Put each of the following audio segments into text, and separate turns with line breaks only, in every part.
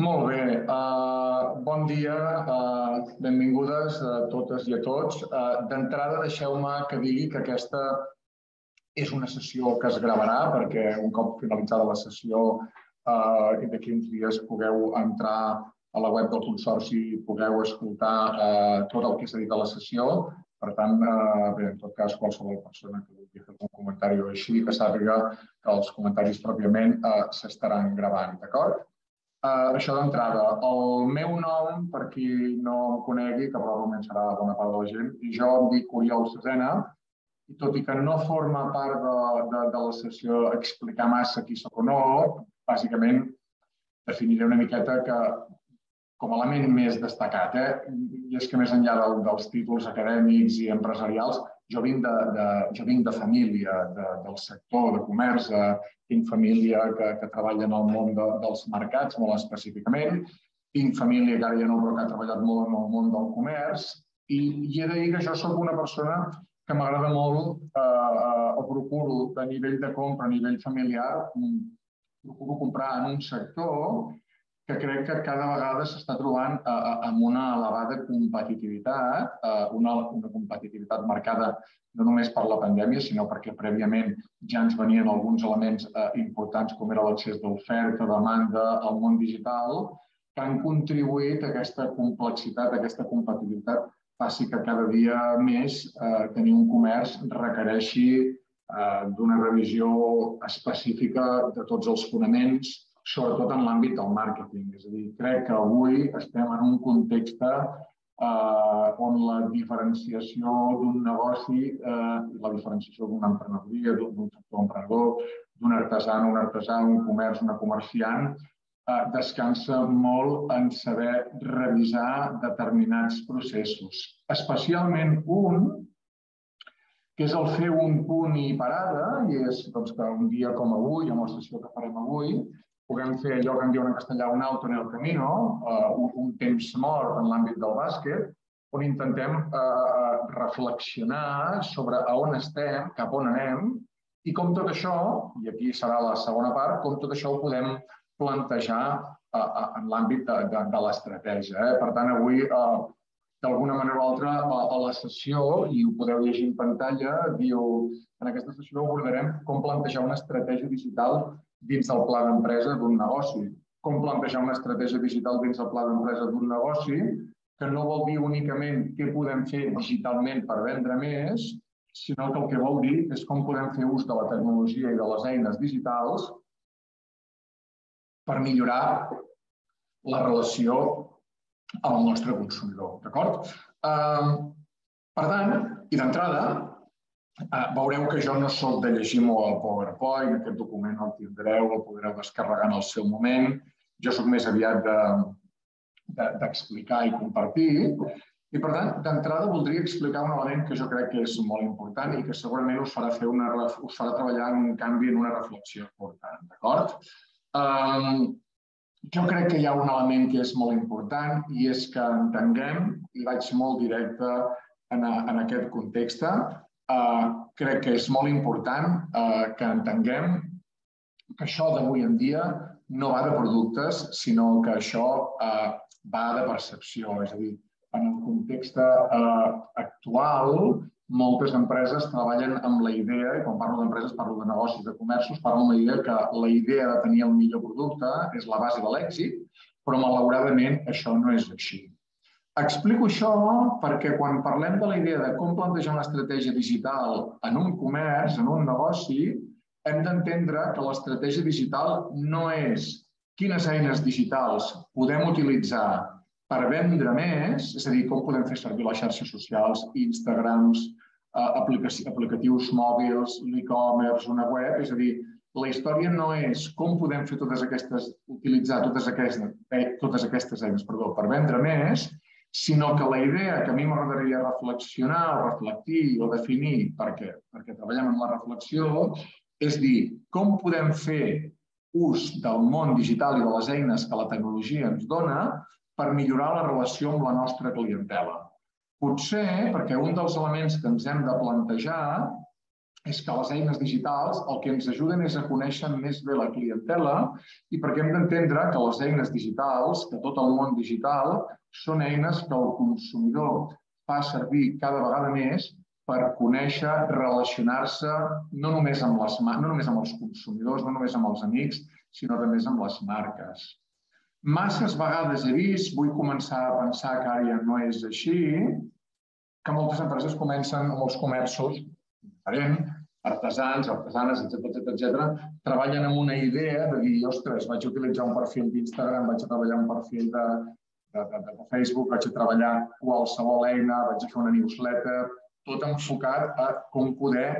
Molt bé. Uh, bon dia, uh, benvingudes a totes i a tots. Uh, D'entrada, deixeu-me que digui que aquesta és una sessió que es gravarà perquè un cop finalitzada la sessió uh, i d'aquí uns dies pugueu entrar a la web del Consorci i pugueu escoltar uh, tot el que s'ha dit a la sessió. Per tant, uh, bé, en tot cas, qualsevol persona que vulgui fer algun comentari o així, que sàpiga que els comentaris pròpiament uh, s'estaran gravant, d'acord? Uh, això d'entrada. El meu nom, per qui no em conegui, que probablement serà bona part de la gent, i jo em dic Oriol Cesena, i tot i que no forma part de, de, de la sessió explicar massa qui sóc o no, bàsicament definiré una miqueta que com a element més destacat, eh? i és que més enllà del, dels títols acadèmics i empresarials, jo vinc de, de, jo vinc de família, de, del sector de comerç, eh, tinc família que, que treballa en el món de, dels mercats, molt específicament, tinc família que ara ja no, però que ha treballat molt en el món del comerç, i, i he de dir que jo sóc una persona que m'agrada molt, eh, eh, o procuro a nivell de compra, a nivell familiar, procuro comprar en un sector que crec que cada vegada s'està trobant eh, eh, amb una elevada competitivitat, eh, una, una competitivitat marcada no només per la pandèmia, sinó perquè prèviament ja ens venien alguns elements eh, importants com era l'accés d'oferta, demanda al món digital, que han contribuït a aquesta complexitat, a aquesta competitivitat, faci que cada dia més eh, tenir un comerç requereixi eh, d'una revisió específica de tots els fonaments, sobretot en l'àmbit del màrqueting. És a dir, crec que avui estem en un context eh, on la diferenciació d'un negoci, eh, la diferenciació d'una emprenedoria, d'un sector emprenedor, d'un artesà, un artesà, un comerç, una comerciant, eh, descansa molt en saber revisar determinats processos. Especialment un, que és el fer un punt i parada, i és doncs, que un dia com avui, amb la sessió que farem avui, puguem fer allò que en diuen en castellà un auto en el camino, uh, un, un temps mort en l'àmbit del bàsquet, on intentem uh, reflexionar sobre a on estem, cap on anem, i com tot això, i aquí serà la segona part, com tot això ho podem plantejar en l'àmbit de, de, l'estratègia. Eh? Per tant, avui, d'alguna manera o altra, a, a la sessió, i ho podeu llegir en pantalla, diu, en aquesta sessió abordarem com plantejar una estratègia digital dins del pla d'empresa d'un negoci. Com plantejar una estratègia digital dins del pla d'empresa d'un negoci, que no vol dir únicament què podem fer digitalment per vendre més, sinó que el que vol dir és com podem fer ús de la tecnologia i de les eines digitals per millorar la relació amb el nostre consumidor. D'acord? Per tant, i d'entrada, Uh, veureu que jo no sóc de llegir molt el PowerPoint, aquest document el tindreu, el podreu descarregar en el seu moment. Jo sóc més aviat d'explicar de, de, i compartir. I, per tant, d'entrada voldria explicar un element que jo crec que és molt important i que segurament us farà, fer una, us farà treballar en un canvi, en una reflexió important. D'acord? Um, jo crec que hi ha un element que és molt important i és que entenguem, i vaig molt directe en, a, en aquest context, eh, crec que és molt important eh, que entenguem que això d'avui en dia no va de productes, sinó que això eh, va de percepció. És a dir, en el context actual, moltes empreses treballen amb la idea, i quan parlo d'empreses parlo de negocis, de comerços, parlo amb la idea que la idea de tenir el millor producte és la base de l'èxit, però malauradament això no és així. Explico això perquè quan parlem de la idea de com plantejar una estratègia digital en un comerç, en un negoci, hem d'entendre que l'estratègia digital no és quines eines digitals podem utilitzar per vendre més, és a dir, com podem fer servir les xarxes socials, Instagrams, eh, aplicatius mòbils, l'e-commerce, una web, és a dir, la història no és com podem fer totes aquestes, utilitzar totes aquestes, eh, totes aquestes eines perdó, per vendre més, sinó que la idea que a mi m'agradaria reflexionar o reflectir o definir, perquè, perquè treballem en la reflexió, és dir, com podem fer ús del món digital i de les eines que la tecnologia ens dona per millorar la relació amb la nostra clientela. Potser perquè un dels elements que ens hem de plantejar és que les eines digitals el que ens ajuden és a conèixer més bé la clientela i perquè hem d'entendre que les eines digitals, que tot el món digital, són eines que el consumidor fa servir cada vegada més per conèixer, relacionar-se no només amb les no només amb els consumidors, no només amb els amics, sinó també amb les marques. Masses vegades he vist, vull començar a pensar que ara ja no és així, que moltes empreses comencen els comerços diferent, artesans, artesanes, etc etc treballen amb una idea de dir, ostres, vaig utilitzar un perfil d'Instagram, vaig a treballar un perfil de, de, de, de Facebook, vaig a treballar qualsevol eina, vaig a fer una newsletter, tot enfocat a com poder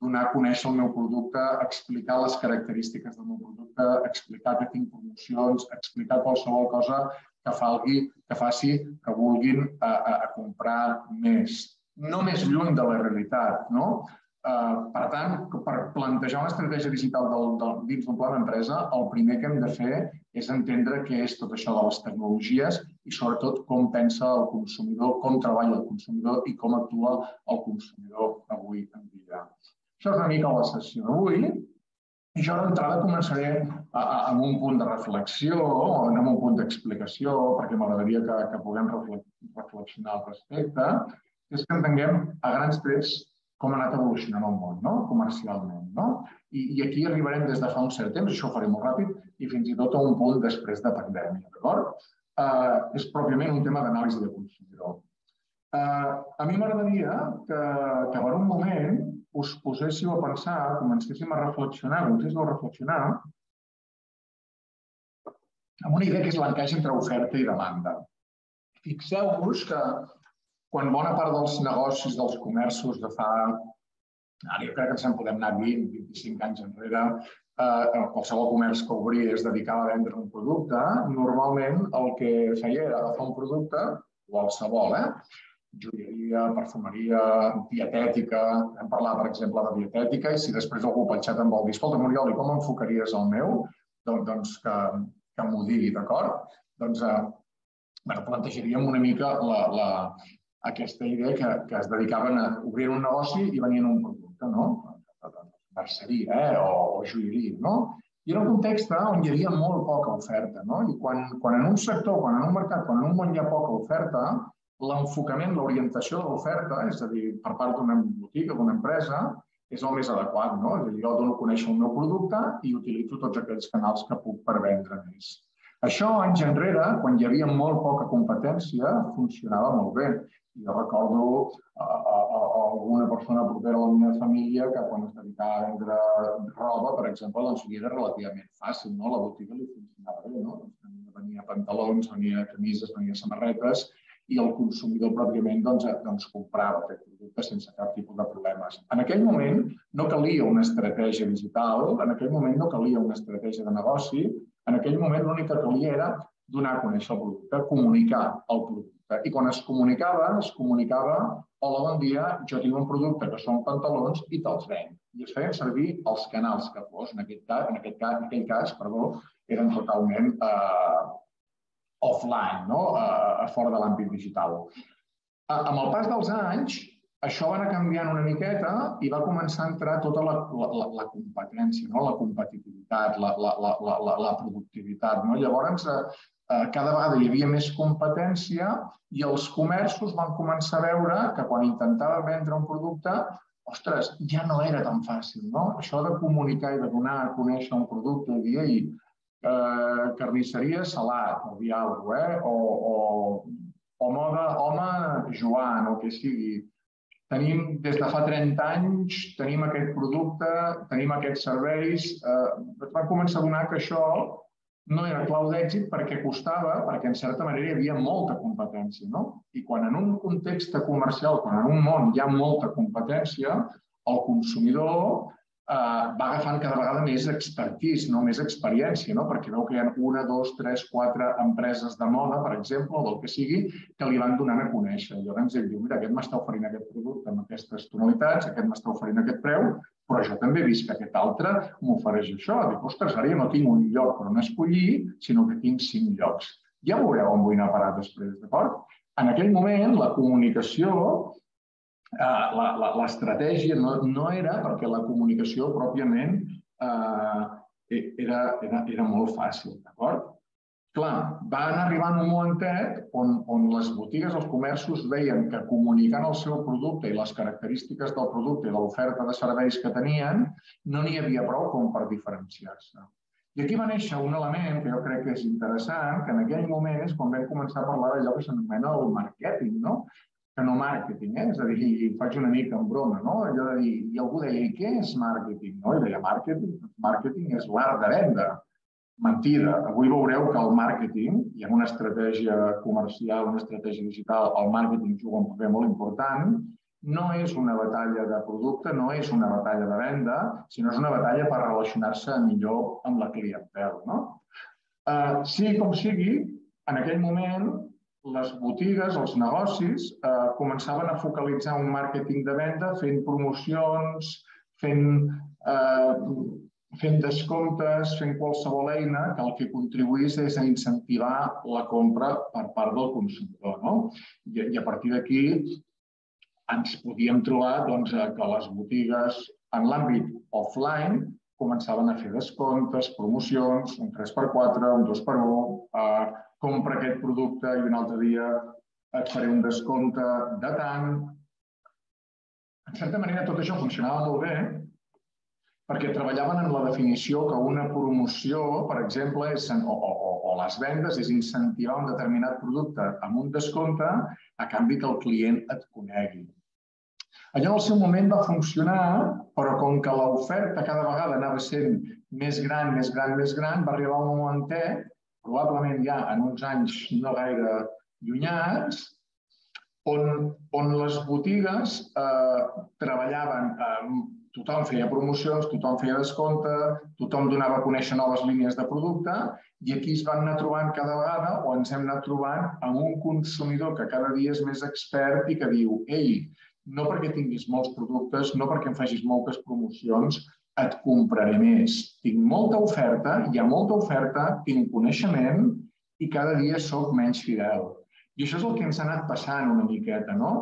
donar a conèixer el meu producte, explicar les característiques del meu producte, explicar que tinc promocions, explicar qualsevol cosa que, falgui, que faci que vulguin a, a, a comprar més. No més lluny de la realitat, no? Eh, per tant, per plantejar una estratègia digital del, del, dins d'un pla d'empresa, el primer que hem de fer és entendre què és tot això de les tecnologies i sobretot com pensa el consumidor, com treballa el consumidor i com actua el consumidor avui en dia. Això és una mica la sessió d'avui. I jo d'entrada començaré amb un punt de reflexió, amb un punt d'explicació, perquè m'agradaria que, que puguem reflexionar al respecte, és que entenguem a grans trets com ha anat evolucionant el món, no? comercialment. No? I, I aquí arribarem des de fa un cert temps, això ho faré molt ràpid, i fins i tot a un punt després de pandèmia. D'acord? Uh, és pròpiament un tema d'anàlisi de consumidor. Uh, a mi m'agradaria que, que per un moment us poséssiu a pensar, comencéssim a reflexionar, comencéssiu a reflexionar amb una idea que és l'encaix entre oferta i demanda. Fixeu-vos que quan bona part dels negocis, dels comerços de fa, ara jo crec que ens en podem anar 20, 25 anys enrere, eh, qualsevol comerç que obria es dedicava a vendre un producte, normalment el que feia era agafar un producte, qualsevol, eh? joieria, perfumeria, dietètica, hem parlat, per exemple, de dietètica, i si després algú pel xat em vol dir, escolta, Moriol, i com enfocaries el meu? Doncs, doncs que, que m'ho digui, d'acord? Doncs eh, bueno, plantejaríem una mica la, la, aquesta idea que, que es dedicaven a obrir un negoci i venien un producte, no? Merceria eh? o, o joieria, no? I era un context on hi havia molt poca oferta, no? I quan, quan en un sector, quan en un mercat, quan en un món hi ha poca oferta, l'enfocament, l'orientació de l'oferta, és a dir, per part d'una botiga, d'una empresa, és el més adequat, no? És a dir, jo dono a conèixer el meu producte i utilitzo tots aquells canals que puc per vendre més. Això, anys enrere, quan hi havia molt poca competència, funcionava molt bé. Jo recordo a, a, a alguna persona propera a la meva família que quan es dedicava a vendre roba, per exemple, doncs li era relativament fàcil, no? La botiga li funcionava bé, no? Doncs venia pantalons, venia camises, venia samarretes i el consumidor pròpiament doncs, doncs comprava aquest producte sense cap tipus de problemes. En aquell moment no calia una estratègia digital, en aquell moment no calia una estratègia de negoci, en aquell moment l'únic que calia era donar a conèixer el producte, comunicar el producte i quan es comunicava, es comunicava hola, bon dia, jo tinc un producte que són pantalons i te'ls venc. I es feien servir els canals que fos. En aquest cas, en aquest cas, en aquell cas perdó, eren totalment eh, offline, no? eh, fora de l'àmbit digital. Eh, amb el pas dels anys, això va anar canviant una miqueta i va començar a entrar tota la, la, la, competència, no? la competitivitat, la, la, la, la, la productivitat. No? Llavors, eh, Eh, cada vegada hi havia més competència i els comerços van començar a veure que quan intentava vendre un producte, ostres, ja no era tan fàcil, no? Això de comunicar i de donar a conèixer un producte, dir, ei, eh, carnisseria salat, o dir alguna eh? O, o, moda home Joan, o que sigui. Tenim, des de fa 30 anys, tenim aquest producte, tenim aquests serveis. Eh, va començar a donar que això no era clau d'èxit perquè costava, perquè en certa manera hi havia molta competència. No? I quan en un context comercial, quan en un món hi ha molta competència, el consumidor eh, va agafant cada vegada més expertise, no més experiència, no? perquè veu que hi ha una, dos, tres, quatre empreses de moda, per exemple, o del que sigui, que li van donant a conèixer. Llavors ell diu, mira, aquest m'està oferint aquest producte amb aquestes tonalitats, aquest m'està oferint aquest preu, però jo també he vist que aquest altre m'ofereix això. Dic, ostres, ara ja no tinc un lloc per on escollir, sinó que tinc cinc llocs. Ja veureu on vull anar a parar després, d'acord? En aquell moment, la comunicació uh, l'estratègia no, no era perquè la comunicació pròpiament uh, era, era, era molt fàcil, d'acord? Clar, van arribar en un momentet on, on les botigues, els comerços veien que comunicant el seu producte i les característiques del producte i l'oferta de serveis que tenien, no n'hi havia prou com per diferenciar-se. I aquí va néixer un element que jo crec que és interessant, que en aquell moment és quan vam començar a parlar d'allò que s'anomena el marketing, no? Que no màrqueting, eh? és a dir, faig una mica en broma, no? Allò de dir, i algú deia, i què és màrqueting? No? I deia, màrqueting, màrqueting és l'art de venda. Mentida. Avui veureu que el màrqueting, i en una estratègia comercial, una estratègia digital, el màrqueting juga un paper molt important, no és una batalla de producte, no és una batalla de venda, sinó és una batalla per relacionar-se millor amb la clientela. No? Uh, sigui com sigui, en aquell moment les botigues, els negocis, eh, començaven a focalitzar un màrqueting de venda fent promocions, fent, eh, fent descomptes, fent qualsevol eina que el que contribuís és a incentivar la compra per part del consumidor. No? I, I a partir d'aquí ens podíem trobar doncs, que les botigues en l'àmbit offline començaven a fer descomptes, promocions, un 3x4, un 2x1, eh, compra aquest producte i un altre dia et faré un descompte de tant. En certa manera, tot això funcionava molt bé perquè treballaven en la definició que una promoció, per exemple, és, o, o, o les vendes és incentivar un determinat producte amb un descompte a canvi que el client et conegui. Allò en el seu moment va funcionar, però com que l'oferta cada vegada anava sent més gran, més gran, més gran, va arribar un momentet probablement ja en uns anys no gaire llunyats, on, on les botigues eh, treballaven, eh, tothom feia promocions, tothom feia descompte, tothom donava a conèixer noves línies de producte i aquí es van anar trobant cada vegada o ens hem anat trobant amb un consumidor que cada dia és més expert i que diu ei, no perquè tinguis molts productes, no perquè em facis moltes promocions, et compraré més. Tinc molta oferta, hi ha molta oferta, tinc coneixement i cada dia sóc menys fidel. I això és el que ens ha anat passant una miqueta, no?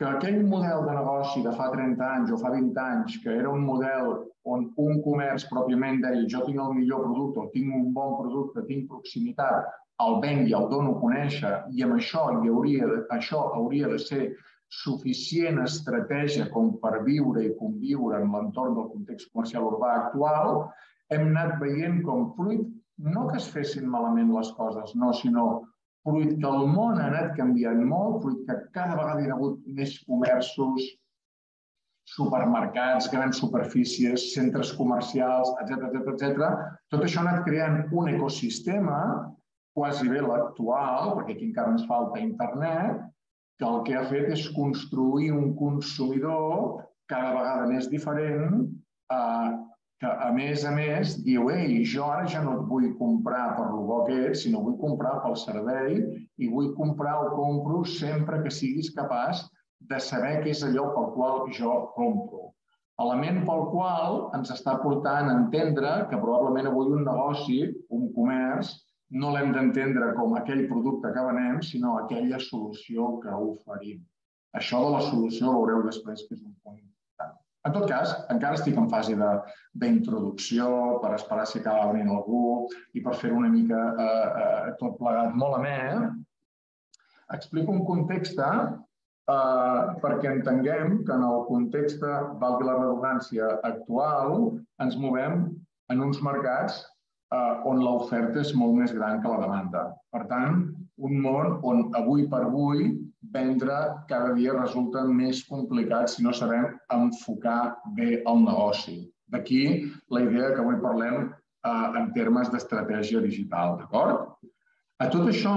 Que aquell model de negoci de fa 30 anys o fa 20 anys, que era un model on un comerç pròpiament deia jo tinc el millor producte, o tinc un bon producte, tinc proximitat, el venc i el dono a conèixer i amb això, hi hauria, això hauria de ser suficient estratègia com per viure i conviure en l'entorn del context comercial urbà actual, hem anat veient com fruit, no que es fessin malament les coses, no, sinó fruit que el món ha anat canviant molt, fruit que cada vegada hi ha hagut més comerços, supermercats, grans superfícies, centres comercials, etc etc etc. Tot això ha anat creant un ecosistema quasi bé l'actual, perquè aquí encara ens falta internet, que el que ha fet és construir un consumidor cada vegada més diferent, eh, que a més a més diu, ei, jo ara ja no et vull comprar per lo bo que ets, sinó vull comprar pel servei i vull comprar o compro sempre que siguis capaç de saber què és allò pel qual jo compro. Element pel qual ens està portant a entendre que probablement avui un negoci, un comerç, no l'hem d'entendre com aquell producte que venem, sinó aquella solució que oferim. Això de la solució veureu després que és un punt important. En tot cas, encara estic en fase d'introducció per esperar si acaba venint algú i per fer una mica eh, eh, tot plegat molt amè. Explico un context eh, perquè entenguem que en el context, valgui la redundància, actual, ens movem en uns mercats eh, on l'oferta és molt més gran que la demanda. Per tant, un món on avui per avui vendre cada dia resulta més complicat si no sabem enfocar bé el negoci. D'aquí la idea que avui parlem eh, en termes d'estratègia digital, d'acord? A tot això,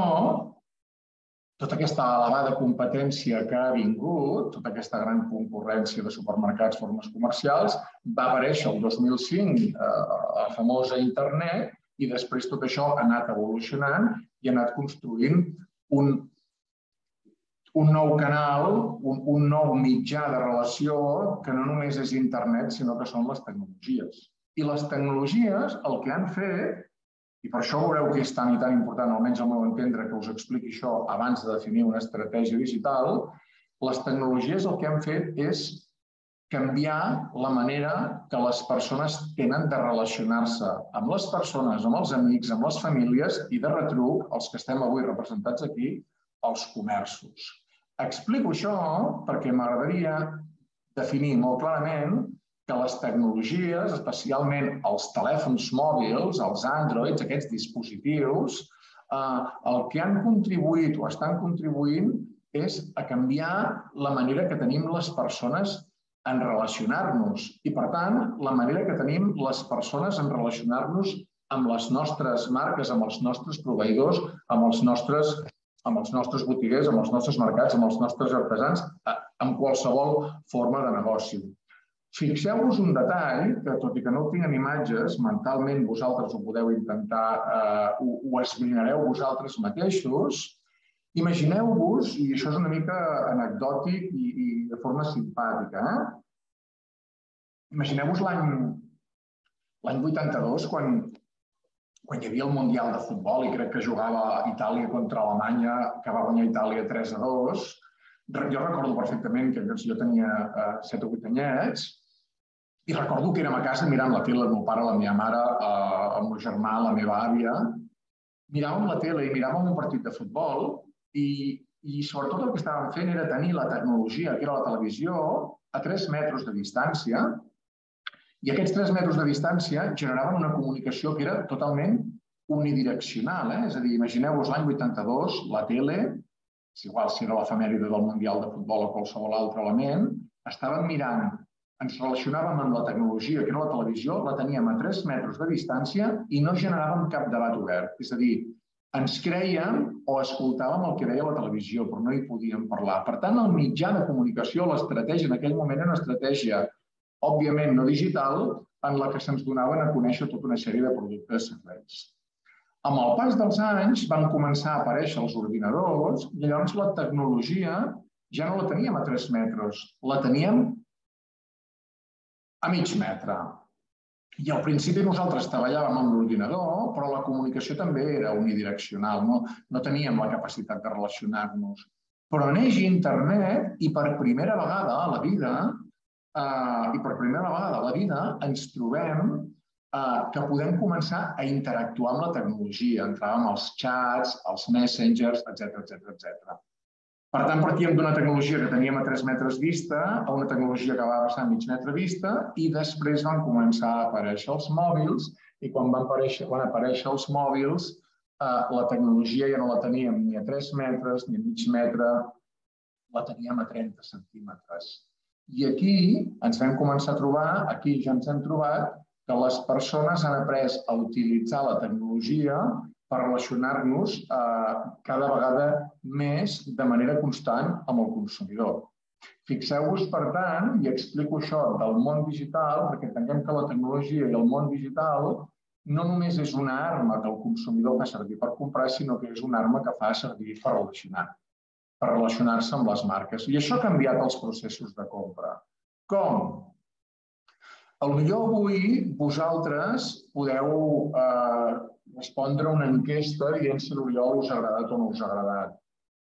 tota aquesta elevada competència que ha vingut, tota aquesta gran concurrència de supermercats, formes comercials, va aparèixer el 2005 eh, a la famosa internet i després tot això ha anat evolucionant i ha anat construint un, un nou canal, un, un nou mitjà de relació que no només és internet, sinó que són les tecnologies. I les tecnologies el que han fet i per això veureu que és tan i tan important, almenys al meu entendre, que us expliqui això abans de definir una estratègia digital. Les tecnologies el que han fet és canviar la manera que les persones tenen de relacionar-se amb les persones, amb els amics, amb les famílies i de retruc, els que estem avui representats aquí, els comerços. Explico això perquè m'agradaria definir molt clarament que les tecnologies, especialment els telèfons mòbils, els Androids, aquests dispositius, eh, el que han contribuït o estan contribuint és a canviar la manera que tenim les persones en relacionar-nos i, per tant, la manera que tenim les persones en relacionar-nos amb les nostres marques, amb els nostres proveïdors, amb els nostres, amb els nostres botiguers, amb els nostres mercats, amb els nostres artesans, amb qualsevol forma de negoci. Fixeu-vos un detall, que tot i que no ho tinc en imatges, mentalment vosaltres ho podeu intentar, eh, ho, ho esbrinareu vosaltres mateixos. Imagineu-vos, i això és una mica anecdòtic i, i de forma simpàtica, eh? imagineu-vos l'any l'any 82, quan, quan hi havia el Mundial de Futbol i crec que jugava Itàlia contra Alemanya, que va guanyar Itàlia 3 a 2. Jo recordo perfectament que jo tenia eh, 7 o 8 anyets i recordo que érem a casa mirant la tele, el meu pare, la meva mare, eh, el meu germà, la meva àvia. Miràvem la tele i miràvem un partit de futbol i, i sobretot el que estàvem fent era tenir la tecnologia, que era la televisió, a 3 metres de distància i aquests 3 metres de distància generaven una comunicació que era totalment unidireccional. Eh? És a dir, imagineu-vos l'any 82, la tele, és igual si era l'efemèride del Mundial de Futbol o qualsevol altre element, estaven mirant ens relacionàvem amb la tecnologia, que era la televisió, la teníem a 3 metres de distància i no generàvem cap debat obert. És a dir, ens creiem o escoltàvem el que deia la televisió, però no hi podíem parlar. Per tant, el mitjà de comunicació, l'estratègia en aquell moment era una estratègia, òbviament no digital, en la que se'ns donaven a conèixer tota una sèrie de productes secrets. Amb el pas dels anys van començar a aparèixer els ordinadors i llavors la tecnologia ja no la teníem a 3 metres, la teníem a mig metre. I al principi nosaltres treballàvem amb l'ordinador, però la comunicació també era unidireccional, no, no teníem la capacitat de relacionar-nos. Però neix internet i per primera vegada a la vida, eh, i per primera vegada a la vida, ens trobem eh, que podem començar a interactuar amb la tecnologia. Entràvem als xats, als messengers, etc etc etc. Per tant, partíem d'una tecnologia que teníem a 3 metres vista a una tecnologia que va passar a mig metre vista i després van començar a aparèixer els mòbils i quan van aparèixer, van aparèixer els mòbils eh, la tecnologia ja no la teníem ni a 3 metres ni a mig metre, la teníem a 30 centímetres. I aquí ens vam començar a trobar, aquí ja ens hem trobat, que les persones han après a utilitzar la tecnologia per relacionar-nos eh, cada vegada més de manera constant amb el consumidor. Fixeu-vos, per tant, i explico això del món digital, perquè entenguem que la tecnologia i el món digital no només és una arma que el consumidor fa servir per comprar, sinó que és una arma que fa servir per relacionar, per relacionar-se amb les marques. I això ha canviat els processos de compra. Com? El millor avui vosaltres podeu eh, respondre una enquesta dient si l'Oriol us ha agradat o no us ha agradat.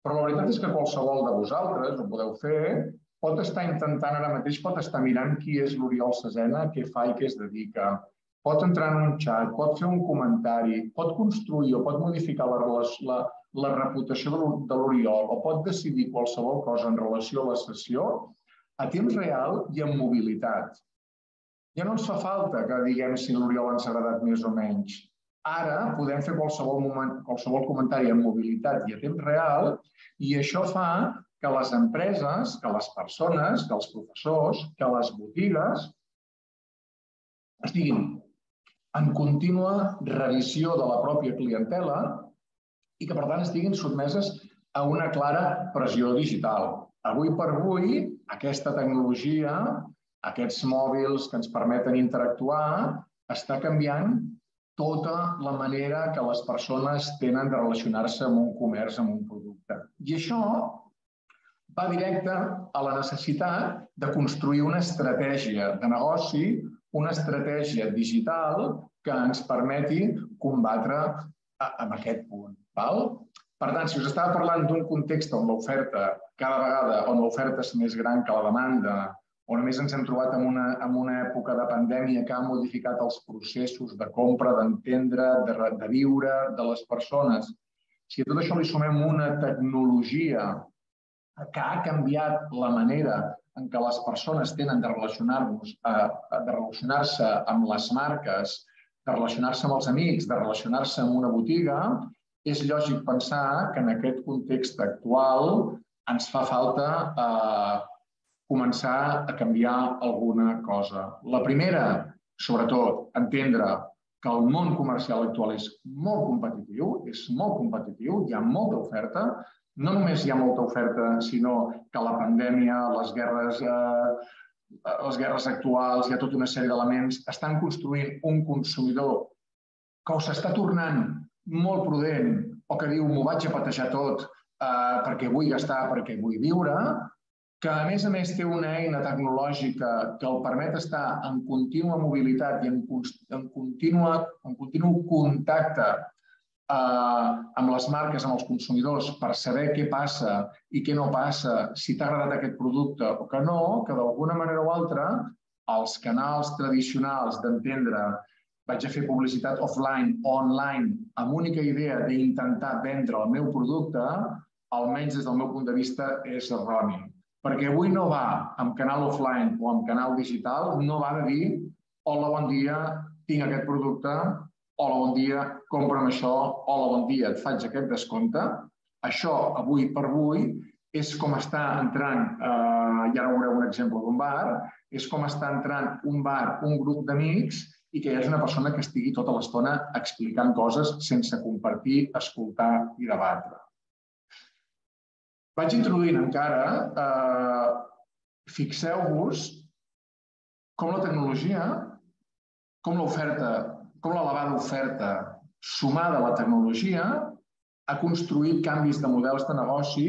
Però la veritat és que qualsevol de vosaltres, ho podeu fer, pot estar intentant ara mateix, pot estar mirant qui és l'Oriol Cesena, què fa i què es dedica. Pot entrar en un xat, pot fer un comentari, pot construir o pot modificar la, la, la reputació de l'Oriol o pot decidir qualsevol cosa en relació a la sessió a temps real i amb mobilitat. Ja no ens fa falta que diguem si l'Oriol ens ha agradat més o menys. Ara podem fer qualsevol, moment, qualsevol comentari amb mobilitat i a temps real i això fa que les empreses, que les persones, que els professors, que les botigues estiguin en contínua revisió de la pròpia clientela i que, per tant, estiguin sotmeses a una clara pressió digital. Avui per avui, aquesta tecnologia, aquests mòbils que ens permeten interactuar, està canviant tota la manera que les persones tenen de relacionar-se amb un comerç, amb un producte. I això va directe a la necessitat de construir una estratègia de negoci, una estratègia digital que ens permeti combatre amb aquest punt. Val? Per tant, si us estava parlant d'un context on l'oferta cada vegada, on l'oferta és més gran que la demanda, on a més ens hem trobat en una, en una època de pandèmia que ha modificat els processos de compra, d'entendre, de, de viure de les persones. Si a tot això li sumem una tecnologia que ha canviat la manera en què les persones tenen de relacionar-nos, de relacionar-se amb les marques, de relacionar-se amb els amics, de relacionar-se amb una botiga, és lògic pensar que en aquest context actual ens fa falta eh, començar a canviar alguna cosa. La primera, sobretot, entendre que el món comercial actual és molt competitiu, és molt competitiu, hi ha molta oferta, no només hi ha molta oferta, sinó que la pandèmia, les guerres, eh, les guerres actuals, hi ha tota una sèrie d'elements, estan construint un consumidor que s'està tornant molt prudent o que diu m'ho vaig a patejar tot eh, perquè vull gastar, perquè vull viure, que a més a més té una eina tecnològica que el permet estar en contínua mobilitat i en, en, continua, en continu contacte eh, amb les marques, amb els consumidors, per saber què passa i què no passa, si t'ha agradat aquest producte o que no, que d'alguna manera o altra els canals tradicionals d'entendre vaig a fer publicitat offline o online amb única idea d'intentar vendre el meu producte, almenys des del meu punt de vista, és erroni. Perquè avui no va amb canal offline o amb canal digital, no va de dir hola, bon dia, tinc aquest producte, hola, bon dia, compra'm això, hola, bon dia, et faig aquest descompte. Això, avui per avui, és com està entrant, eh, i ara veureu un exemple d'un bar, és com està entrant un bar, un grup d'amics, i que hi hagi una persona que estigui tota l'estona explicant coses sense compartir, escoltar i debatre. Vaig introduint encara, eh, fixeu-vos com la tecnologia, com l'oferta, com l'elevada oferta sumada a la tecnologia ha construït canvis de models de negoci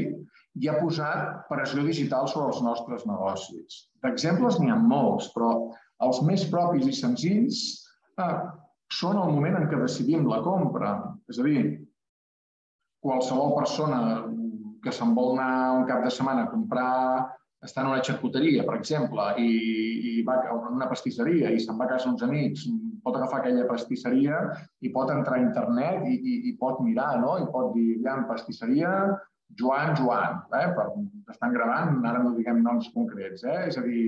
i ha posat pressió digital sobre els nostres negocis. D'exemples n'hi ha molts, però els més propis i senzills eh, són el moment en què decidim la compra. És a dir, qualsevol persona que se'n vol anar un cap de setmana a comprar, està en una xarcuteria, per exemple, i, i va a una pastisseria i se'n va a casa uns amics, pot agafar aquella pastisseria i pot entrar a internet i, i, i pot mirar, no? I pot dir, ja, pastisseria Joan, Joan, eh? per, estan gravant, ara no diguem noms concrets, eh? És a dir,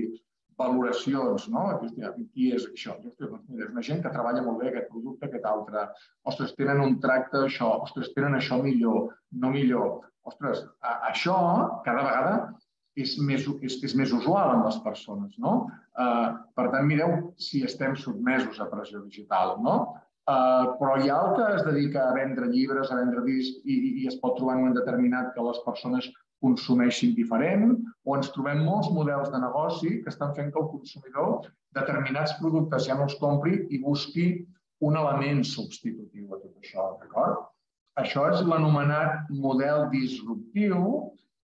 valoracions, no? Hòstia, qui és això? Hòstia, doncs mira, és una gent que treballa molt bé aquest producte, aquest altre. Ostres, tenen un tracte això. Ostres, tenen això millor, no millor. Ostres, això cada vegada és més, és, és més usual en les persones, no? Uh, per tant, mireu si estem sotmesos a pressió digital, no? Uh, però hi ha el que es dedica a vendre llibres, a vendre discs i, i es pot trobar en un determinat que les persones consumeixin diferent o ens trobem molts models de negoci que estan fent que el consumidor determinats productes ja no els compri i busqui un element substitutiu a tot això, d'acord? Això és l'anomenat model disruptiu,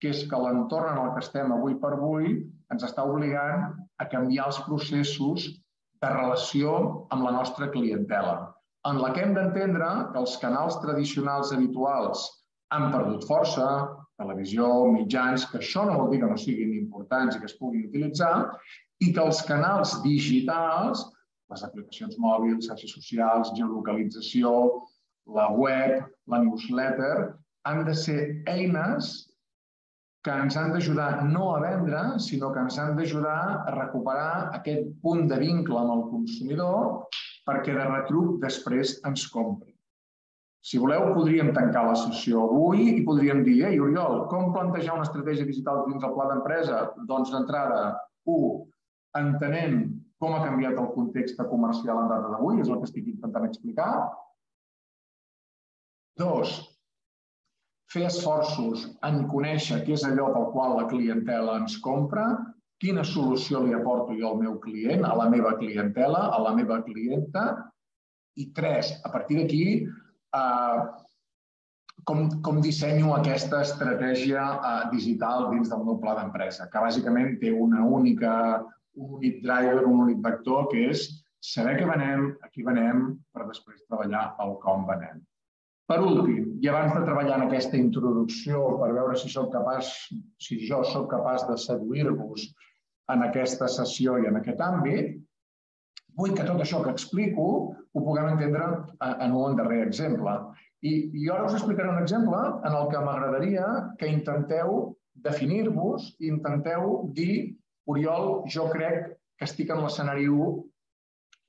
que és que l'entorn en el que estem avui per avui ens està obligant a canviar els processos de relació amb la nostra clientela, en la que hem d'entendre que els canals tradicionals habituals han perdut força, televisió, mitjans, que això no vol dir que no siguin importants i que es puguin utilitzar, i que els canals digitals, les aplicacions mòbils, xarxes socials, geolocalització, la web, la newsletter, han de ser eines que ens han d'ajudar no a vendre, sinó que ens han d'ajudar a recuperar aquest punt de vincle amb el consumidor perquè de retruc després ens compri. Si voleu, podríem tancar la sessió avui i podríem dir, ei, Oriol, com plantejar una estratègia digital dins el pla d'empresa? Doncs d'entrada, un, entenem com ha canviat el context comercial en data d'avui, és el que estic intentant explicar. Dos, fer esforços en conèixer què és allò pel qual la clientela ens compra, quina solució li aporto jo al meu client, a la meva clientela, a la meva clienta. I tres, a partir d'aquí, eh, com, com dissenyo aquesta estratègia eh, digital dins del meu pla d'empresa, que bàsicament té una única, un únic driver, un únic vector, que és saber què venem, a qui venem, per després treballar el com venem. Per últim, i abans de treballar en aquesta introducció per veure si sóc capaç, si jo sóc capaç de seduir-vos en aquesta sessió i en aquest àmbit, vull que tot això que explico ho puguem entendre en un darrer exemple. I, I ara us explicaré un exemple en el que m'agradaria que intenteu definir-vos i intenteu dir Oriol, jo crec que estic en l'escenari 1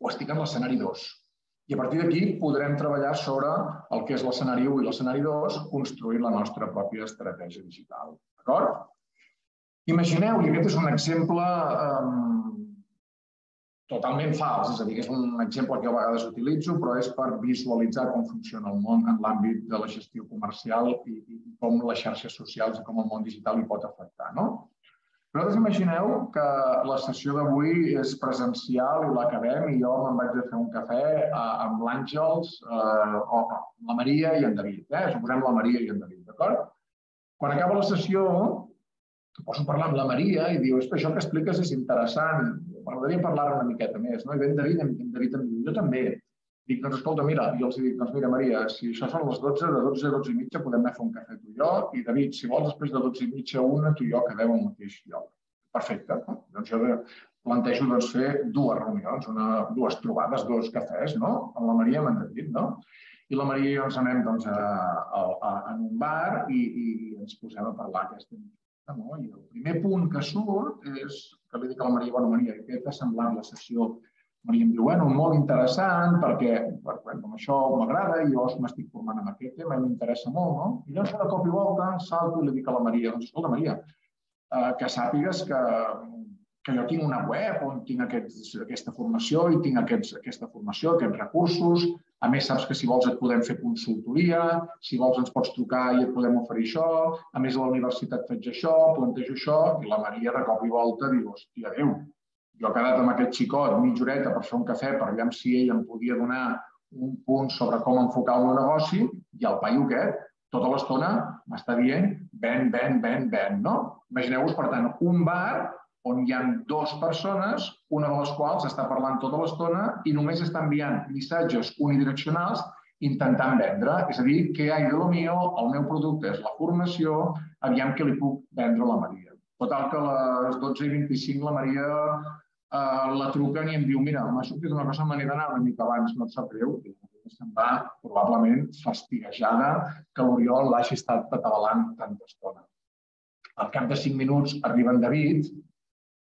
o estic en l'escenari 2. I a partir d'aquí podrem treballar sobre el que és l'escenari 1 i l'escenari 2, construir la nostra pròpia estratègia digital. D'acord? Imagineu, i aquest és un exemple um, totalment fals, és a dir, és un exemple que a vegades utilitzo, però és per visualitzar com funciona el món en l'àmbit de la gestió comercial i, i com les xarxes socials i com el món digital hi pot afectar. No? Vosaltres imagineu que la sessió d'avui és presencial i l'acabem i jo me'n vaig a fer un cafè amb l'Àngels, eh, o la Maria i en David. Eh? Suposem la Maria i en David, d'acord? Quan acaba la sessió, poso a parlar amb la Maria i diu, és que això que expliques és interessant, m'agradaria parlar una miqueta més. No? I ve en David, en David em diu, jo també. Dic, doncs escolta, mira, i els dic, doncs mira, Maria, si això són les 12, de 12 a 12 i mitja podem anar a fer un cafè tu i jo, i David, si vols després de 12 i mitja una, tu i jo quedem al mateix lloc. Perfecte. No? Doncs jo plantejo doncs, fer dues reunions, una, dues trobades, dos cafès, no? Amb la Maria en David, no? I la Maria i jo ens anem doncs, a, a, a, en un bar i, i ens posem a parlar aquesta. No? I el primer punt que surt és que li dic a la Maria, bueno, Maria, què t'ha semblat la sessió Maria em diu, bueno, molt interessant, perquè, perquè com això m'agrada jo m'estic formant en aquest tema i m'interessa molt, no? I llavors, de cop i volta, salto i li dic a la Maria, doncs, escolta, Maria, eh, que sàpigues que, que jo tinc una web on tinc aquests, aquesta formació i tinc aquests, aquesta formació, aquests recursos. A més, saps que si vols et podem fer consultoria, si vols ens pots trucar i et podem oferir això. A més, a la universitat faig això, plantejo això. I la Maria, de cop i volta, diu, hòstia, Déu, jo he quedat amb aquest xicot mitja horeta per fer un cafè per veure si ell em podia donar un punt sobre com enfocar el meu negoci i el paio aquest tota l'estona m'està dient ven, ven, ven, ven, no? Imagineu-vos, per tant, un bar on hi ha dues persones, una de les quals està parlant tota l'estona i només està enviant missatges unidireccionals intentant vendre. És a dir, què hi de lo el meu producte és la formació, aviam què li puc vendre a la Maria. Total que a les 12 i 25 la Maria eh, la truquen i em diu, mira, m'ha sortit una cosa, me n'he d'anar una mica abans, no et sap greu. I se'n va probablement fastiguejada que l'Oriol l'hagi estat patabalant tanta estona. Al cap de cinc minuts arriba en David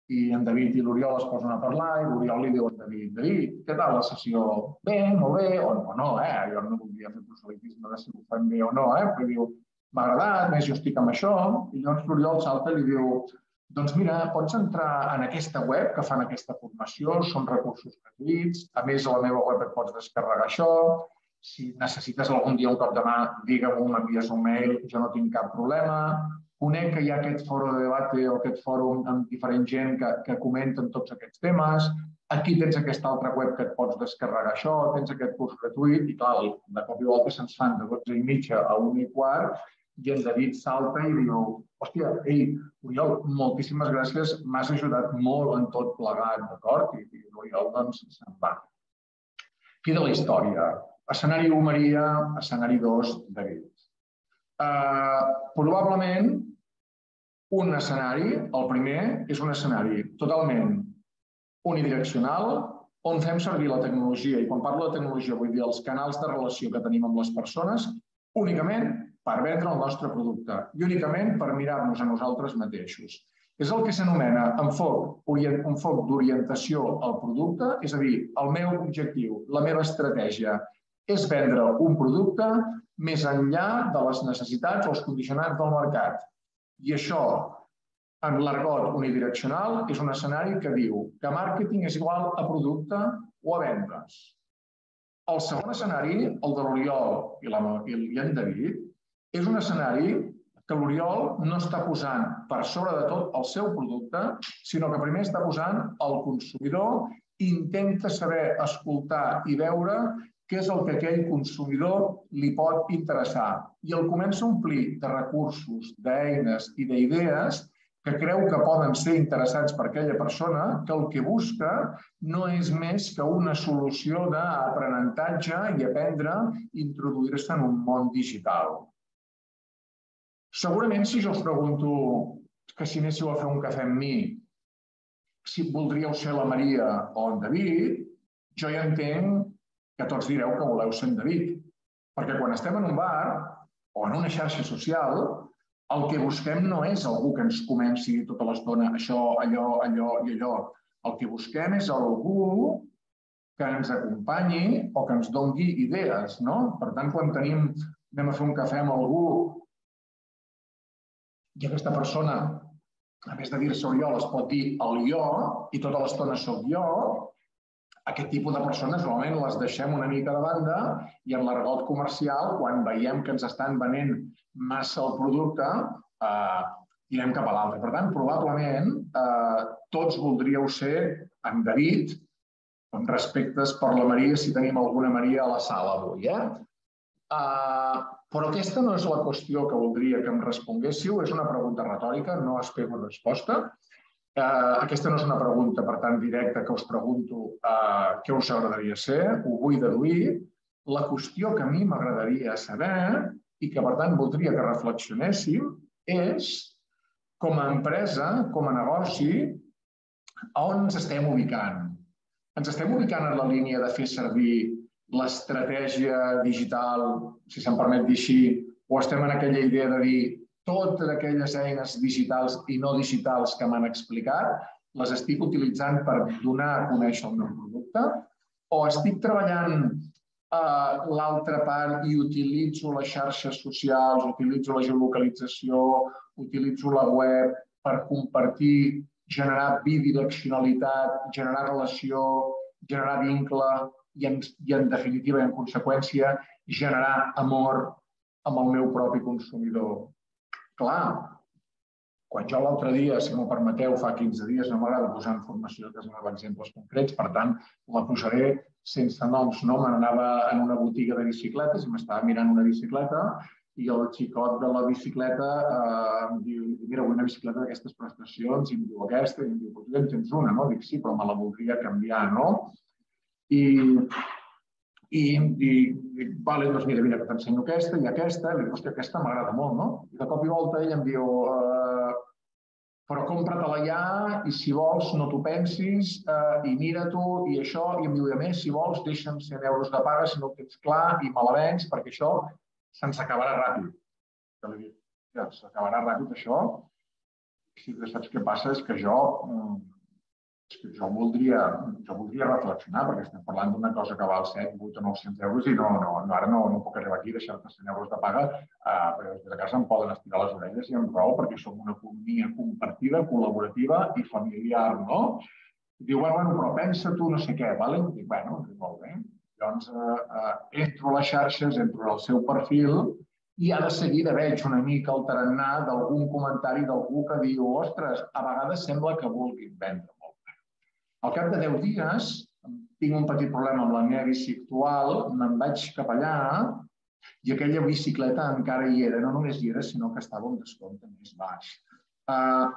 i en David i l'Oriol es posen a parlar i l'Oriol li diu a David, David, què tal la sessió? Bé, molt bé, o, o no, eh? Jo no voldria fer proselitisme de si ho fem bé o no, eh? Però diu, m'ha agradat, més jo estic amb això, i llavors l'Oriol salta i li diu, doncs mira, pots entrar en aquesta web que fan aquesta formació, són recursos gratuïts, a més a la meva web et pots descarregar això, si necessites algun dia un cop de mà, digue-m'ho, m'envies un mail, jo no tinc cap problema. Conec que hi ha aquest foro de debat o aquest fòrum amb diferent gent que, que comenten tots aquests temes. Aquí tens aquesta altra web que et pots descarregar això, tens aquest curs gratuït i clar, de cop i volta se'ns fan de 12 i mitja a 1 i quart i en David salta i diu, hòstia, ei, Oriol, moltíssimes gràcies, m'has ajudat molt en tot plegat, d'acord? I, i l'Oriol, doncs, se'n va. Fi de la història. Escenari 1, Maria, escenari 2, David. Uh, probablement, un escenari, el primer, és un escenari totalment unidireccional, on fem servir la tecnologia, i quan parlo de tecnologia vull dir els canals de relació que tenim amb les persones, únicament per vendre el nostre producte i únicament per mirar-nos a nosaltres mateixos. És el que s'anomena enfoc, enfoc d'orientació al producte, és a dir, el meu objectiu, la meva estratègia és vendre un producte més enllà de les necessitats o els condicionants del mercat. I això, en l'argot unidireccional, és un escenari que diu que màrqueting és igual a producte o a vendres. El segon escenari, el de l'Oriol i, la, en David, és un escenari que l'Oriol no està posant per sobre de tot el seu producte, sinó que primer està posant el consumidor i intenta saber escoltar i veure què és el que aquell consumidor li pot interessar. I el comença a omplir de recursos, d'eines i d'idees que creu que poden ser interessants per aquella persona, que el que busca no és més que una solució d'aprenentatge i aprendre introduir-se en un món digital. Segurament, si jo us pregunto que si anéssiu a fer un cafè amb mi, si voldríeu ser la Maria o en David, jo ja entenc que tots direu que voleu ser en David. Perquè quan estem en un bar o en una xarxa social, el que busquem no és algú que ens comenci tota l'estona això, allò, allò i allò. El que busquem és algú que ens acompanyi o que ens dongui idees, no? Per tant, quan tenim, anem a fer un cafè amb algú i aquesta persona, a més de dir-se jo, es pot dir el jo i tota l'estona sóc jo, aquest tipus de persones normalment les deixem una mica de banda i en l'argot comercial, quan veiem que ens estan venent massa el producte, eh, tirem cap a l'altre. Per tant, probablement eh, tots voldríeu ser en David, amb respectes per la Maria, si tenim alguna Maria a la sala avui. Eh? Uh, però aquesta no és la qüestió que voldria que em responguéssiu, és una pregunta retòrica, no espero resposta. Uh, aquesta no és una pregunta, per tant, directa que us pregunto uh, què us agradaria ser, ho vull deduir. La qüestió que a mi m'agradaria saber i que, per tant, voldria que reflexionéssim és, com a empresa, com a negoci, on ens estem ubicant. Ens estem ubicant en la línia de fer servir l'estratègia digital, si se'm permet dir així, o estem en aquella idea de dir totes aquelles eines digitals i no digitals que m'han explicat, les estic utilitzant per donar a conèixer el meu producte, o estic treballant uh, l'altra part i utilitzo les xarxes socials, utilitzo la geolocalització, utilitzo la web per compartir, generar bidireccionalitat, generar relació, generar vincle i en, i en definitiva i en conseqüència generar amor amb el meu propi consumidor. Clar, quan jo l'altre dia, si m'ho permeteu, fa 15 dies, no m'agrada posar informació que donava exemples concrets, per tant, la posaré sense noms. No? Me n'anava en una botiga de bicicletes i m'estava mirant una bicicleta i el xicot de la bicicleta eh, em diu, mira, vull una bicicleta d'aquestes prestacions, i em diu aquesta, i em diu, doncs tens una, no? Dic, sí, però me la voldria canviar, no? I i, i dic, vale, doncs mira, mira, t'ensenyo aquesta i aquesta, i dic, hòstia, aquesta m'agrada molt, no? I de cop i volta ell em diu, uh, però compra-te-la ja i si vols no t'ho pensis uh, i mira-t'ho i això, i em diu, a més, si vols deixa'm 100 euros de paga si no ho tens clar i me la vens perquè això se'ns acabarà ràpid. Que li dic, ja, s'acabarà ràpid això. Si saps què passa és que jo mm, que jo voldria, jo voldria reflexionar, perquè estem parlant d'una cosa que val 7, 8 o 900 euros i no, no, no ara no, no puc arribar aquí i deixar-te 100 euros de paga, eh, perquè des de casa em poden estirar les orelles i em raó, perquè som una economia compartida, col·laborativa i familiar, no? I diu, bueno, bueno, però pensa tu no sé què, vale? Dic, bueno, molt bé. Llavors, eh, eh, entro a les xarxes, entro al seu perfil i ha de seguida veig una mica el tarannà d'algun comentari d'algú que diu, ostres, a vegades sembla que vulguin vendre al cap de 10 dies, tinc un petit problema amb la meva bici actual, me'n vaig cap allà i aquella bicicleta encara hi era. No només hi era, sinó que estava un descompte més baix. Uh,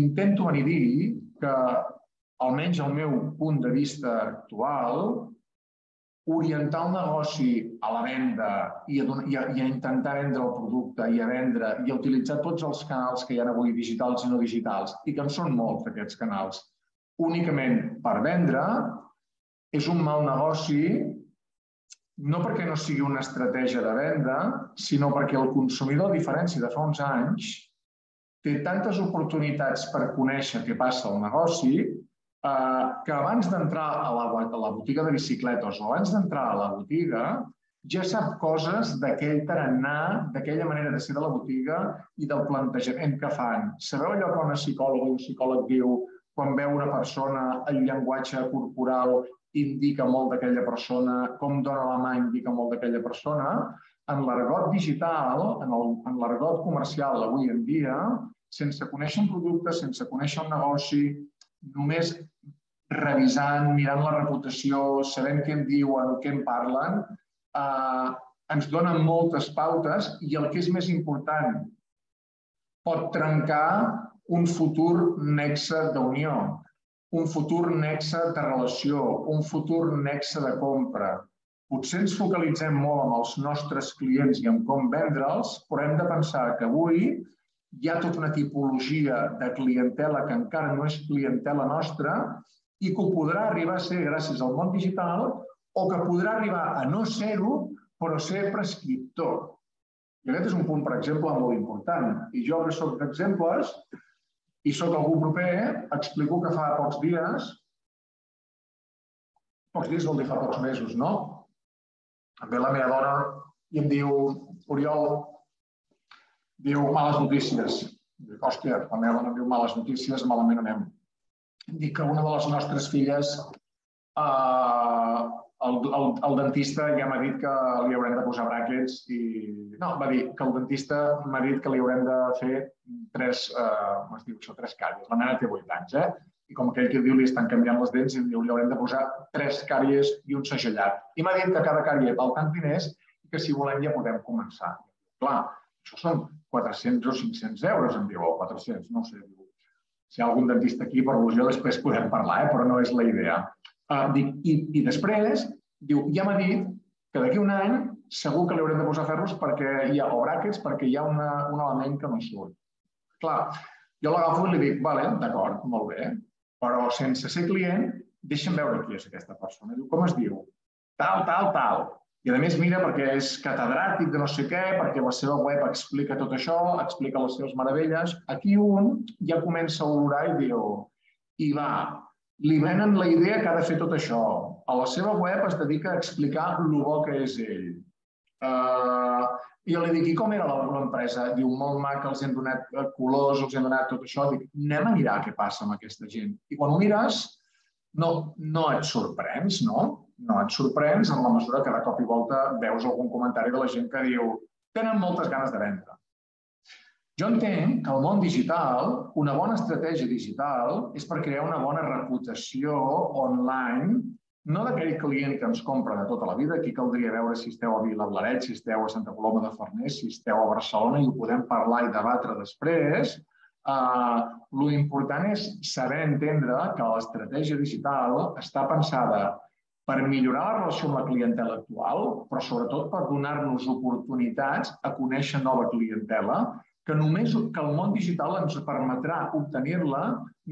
intento venir a dir que, almenys el meu punt de vista actual, orientar el negoci a la venda i a, i, i a intentar vendre el producte i a vendre i a utilitzar tots els canals que hi ha avui digitals i no digitals i que en són molts aquests canals únicament per vendre és un mal negoci no perquè no sigui una estratègia de venda, sinó perquè el consumidor, a diferència de fa uns anys, té tantes oportunitats per conèixer què passa al negoci eh, que abans d'entrar a, la, a la botiga de bicicletes o abans d'entrar a la botiga ja sap coses d'aquell tarannà, d'aquella manera de ser de la botiga i del plantejament que fan. Sabeu allò que una psicòloga o un psicòleg diu quan veu una persona, el llenguatge corporal indica molt d'aquella persona, com dona la mà indica molt d'aquella persona. En l'argot digital, en l'argot comercial avui en dia, sense conèixer un producte, sense conèixer un negoci, només revisant, mirant la reputació, sabent què em diuen, què em parlen, eh, ens donen moltes pautes i el que és més important, pot trencar un futur nexe d'unió, un futur nexe de relació, un futur nexe de compra. Potser ens focalitzem molt amb els nostres clients i en com vendre'ls, però hem de pensar que avui hi ha tota una tipologia de clientela que encara no és clientela nostra i que ho podrà arribar a ser gràcies al món digital o que podrà arribar a no ser-ho, però ser prescriptor. I aquest és un punt, per exemple, molt important. I jo, que soc d'exemples, i sóc algú proper, explico que fa pocs dies, pocs dies vol dir fa pocs mesos, no? Em ve la meva dona i em diu, Oriol, diu males notícies. Dic, hòstia, la meva dona diu males notícies, malament anem. Dic que una de les nostres filles eh, el, el, el dentista ja m'ha dit que li haurem de posar bràquets i... No, va dir que el dentista m'ha dit que li haurem de fer tres, eh, es diu això, tres càries. La nena té 8 anys, eh? I com aquell que diu, li estan canviant les dents i diu, li haurem de posar tres càries i un segellat. I m'ha dit que cada càrie val tants diners i que si volem ja podem començar. Clar, això són 400 o 500 euros, em diu, o 400, no sé. Diu. Si hi ha algun dentista aquí, per al·lusió, després podem parlar, eh? però no és la idea. I, I després, diu, ja m'ha dit que d'aquí un any segur que li haurem de posar ferros perquè hi ha, o bràquets perquè hi ha una, un element que no surt. Clar, jo l'agafo i li dic, vale, d'acord, molt bé, però sense ser client, deixa'm veure qui és aquesta persona. Diu, com es diu? Tal, tal, tal. I a més mira perquè és catedràtic de no sé què, perquè la seva web explica tot això, explica les seves meravelles. Aquí un ja comença a olorar i diu, i va, li venen la idea que ha de fer tot això. A la seva web es dedica a explicar el bo que és ell. Uh, I jo li dic, i com era l'empresa? Diu, molt mac, els hem donat colors, els hem donat tot això. Dic, anem a mirar què passa amb aquesta gent. I quan ho mires, no, no et sorprens, no? No et sorprens en la mesura que de cop i volta veus algun comentari de la gent que diu tenen moltes ganes de vendre. Jo entenc que el món digital, una bona estratègia digital, és per crear una bona reputació online, no d'aquell client que ens compra de tota la vida. Aquí caldria veure si esteu a Vilablaret, si esteu a Santa Coloma de Farners, si esteu a Barcelona i ho podem parlar i debatre després. Uh, lo important és saber entendre que l'estratègia digital està pensada per millorar la relació amb la clientela actual, però sobretot per donar-nos oportunitats a conèixer nova clientela que només que el món digital ens permetrà obtenir-la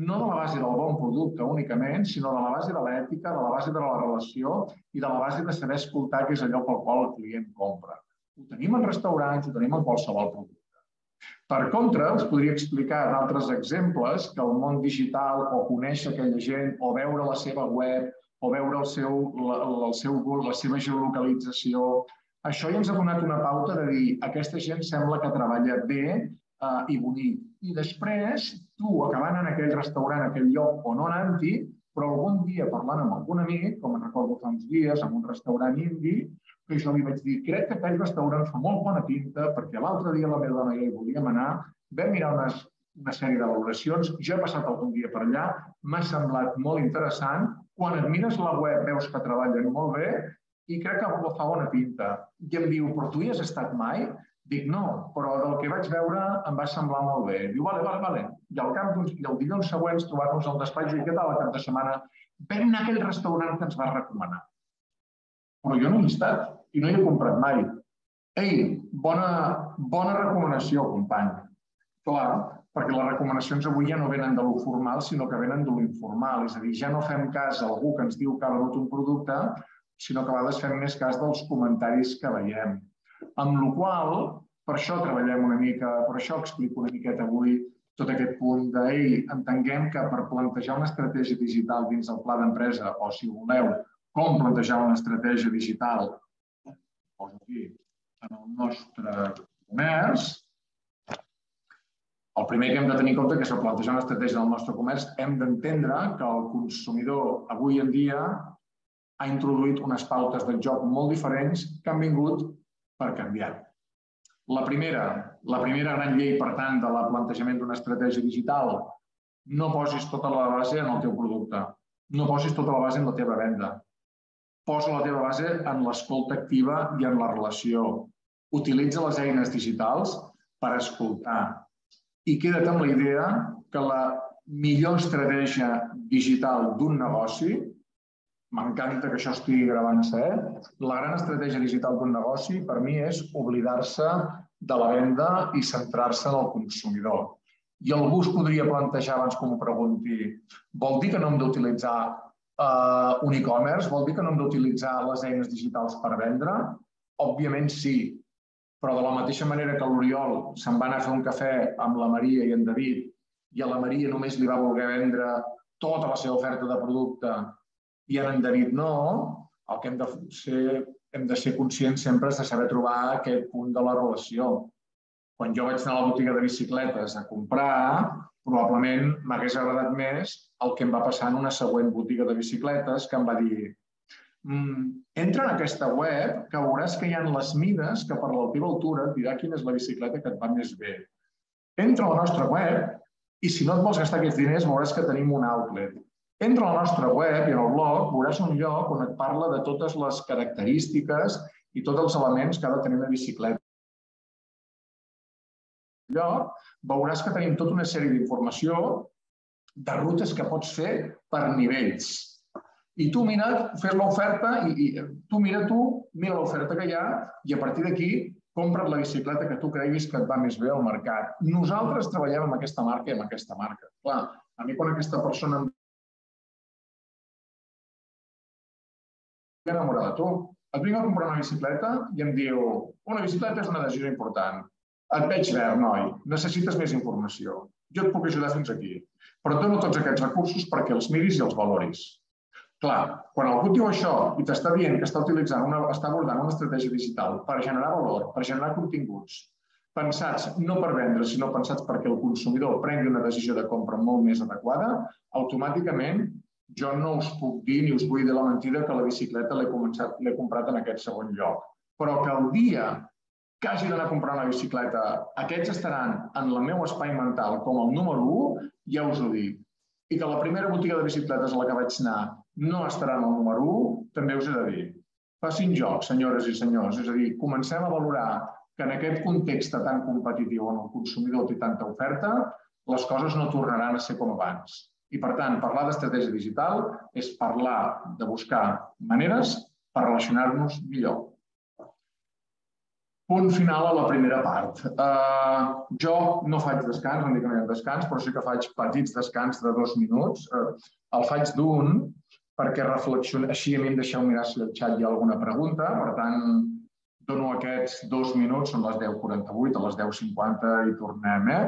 no de la base del bon producte únicament, sinó de la base de l'ètica, de la base de la relació i de la base de saber escoltar què és allò pel qual el client compra. Ho tenim en restaurants, ho tenim en qualsevol producte. Per contra, us podria explicar d'altres exemples que el món digital o conèixer aquella gent o veure la seva web o veure el seu, la, el seu, la seva geolocalització, això ja ens ha donat una pauta de dir aquesta gent sembla que treballa bé eh, i bonic. I després, tu, acabant en aquell restaurant, aquell lloc on no anant-hi, però algun dia parlant amb algun amic, com en recordo fa uns dies, en un restaurant indi, que jo li vaig dir, crec que aquell restaurant fa molt bona pinta, perquè l'altre dia la meva dona i jo hi volíem anar, vam mirar unes, una sèrie de valoracions, jo he passat algun dia per allà, m'ha semblat molt interessant, quan et mires la web veus que treballen molt bé i crec que fa bona pinta. I em diu, però tu hi has estat mai? Dic, no, però del que vaig veure em va semblar molt bé. Diu, vale, vale, vale. I al cap d'uns, i dilluns següents trobar-nos al despatx i què tal cap de setmana? Vam anar a aquell restaurant que ens va recomanar. Però jo no hi he estat i no hi he comprat mai. Ei, bona, bona recomanació, company. Clar, perquè les recomanacions avui ja no venen de lo formal, sinó que venen de lo informal. És a dir, ja no fem cas a algú que ens diu que ha venut un producte, sinó que a vegades fem més cas dels comentaris que veiem. Amb la qual per això treballem una mica, per això explico una miqueta avui tot aquest punt de, entenguem que per plantejar una estratègia digital dins el pla d'empresa, o si voleu, com plantejar una estratègia digital aquí, en el nostre comerç, el primer que hem de tenir en compte que és plantejar una estratègia del nostre comerç hem d'entendre que el consumidor avui en dia ha introduït unes pautes del joc molt diferents que han vingut per canviar. La primera, la primera gran llei, per tant, de la plantejament d'una estratègia digital, no posis tota la base en el teu producte, no posis tota la base en la teva venda. Posa la teva base en l'escolta activa i en la relació. Utilitza les eines digitals per escoltar, i queda't amb la idea que la millor estratègia digital d'un negoci, m'encanta que això estigui gravant-se, eh? la gran estratègia digital d'un negoci per mi és oblidar-se de la venda i centrar-se en el consumidor. I algú es podria plantejar abans que m'ho pregunti, vol dir que no hem d'utilitzar uh, un e-commerce? Vol dir que no hem d'utilitzar les eines digitals per vendre? Òbviament sí, però de la mateixa manera que l'Oriol se'n va anar a fer un cafè amb la Maria i en David i a la Maria només li va voler vendre tota la seva oferta de producte i en David no, el que hem de ser, hem de ser conscients sempre és de saber trobar aquest punt de la relació. Quan jo vaig anar a la botiga de bicicletes a comprar, probablement m'hagués agradat més el que em va passar en una següent botiga de bicicletes que em va dir mm, entra en aquesta web que veuràs que hi ha les mides que per la teva altura et dirà quina és la bicicleta que et va més bé. Entra a la nostra web i si no et vols gastar aquests diners veuràs que tenim un outlet. Entra a la nostra web i en el blog veuràs un lloc on et parla de totes les característiques i tots els elements que ha de tenir una bicicleta. lloc veuràs que tenim tota una sèrie d'informació de rutes que pots fer per nivells i tu mira, fes l'oferta i, i tu mira tu, mira l'oferta que hi ha i a partir d'aquí compra't la bicicleta que tu creguis que et va més bé al mercat. Nosaltres treballem amb aquesta marca i amb aquesta marca. Clar, a mi quan aquesta persona em enamorar de tu. Et vinc a comprar una bicicleta i em diu una bicicleta és una decisió important. Et veig verd, noi. Necessites més informació. Jo et puc ajudar fins aquí. Però et dono tots aquests recursos perquè els miris i els valoris. Clar, quan algú diu això i t'està dient que està utilitzant una, està abordant una estratègia digital per generar valor, per generar continguts, pensats no per vendre, sinó pensats perquè el consumidor prengui una decisió de compra molt més adequada, automàticament jo no us puc dir ni us vull dir la mentida que la bicicleta l'he comprat en aquest segon lloc. Però que el dia que hagi d'anar a comprar una bicicleta, aquests estaran en el meu espai mental com el número 1, ja us ho dic. I que la primera botiga de bicicletes a la que vaig anar no estarà en el número 1, també us he de dir. Facin joc, senyores i senyors. És a dir, comencem a valorar que en aquest context tan competitiu on el consumidor té tanta oferta, les coses no tornaran a ser com abans. I, per tant, parlar d'estratègia digital és parlar de buscar maneres per relacionar-nos millor. Punt final a la primera part. Uh, jo no faig descans, no dic que no hi ha descans, però sí que faig petits descans de dos minuts. Uh, el faig d'un, perquè reflexioni, així a mi em deixeu mirar si al xat hi ha alguna pregunta, per tant, dono aquests dos minuts, són les 10.48, a les 10.50 i tornem, eh?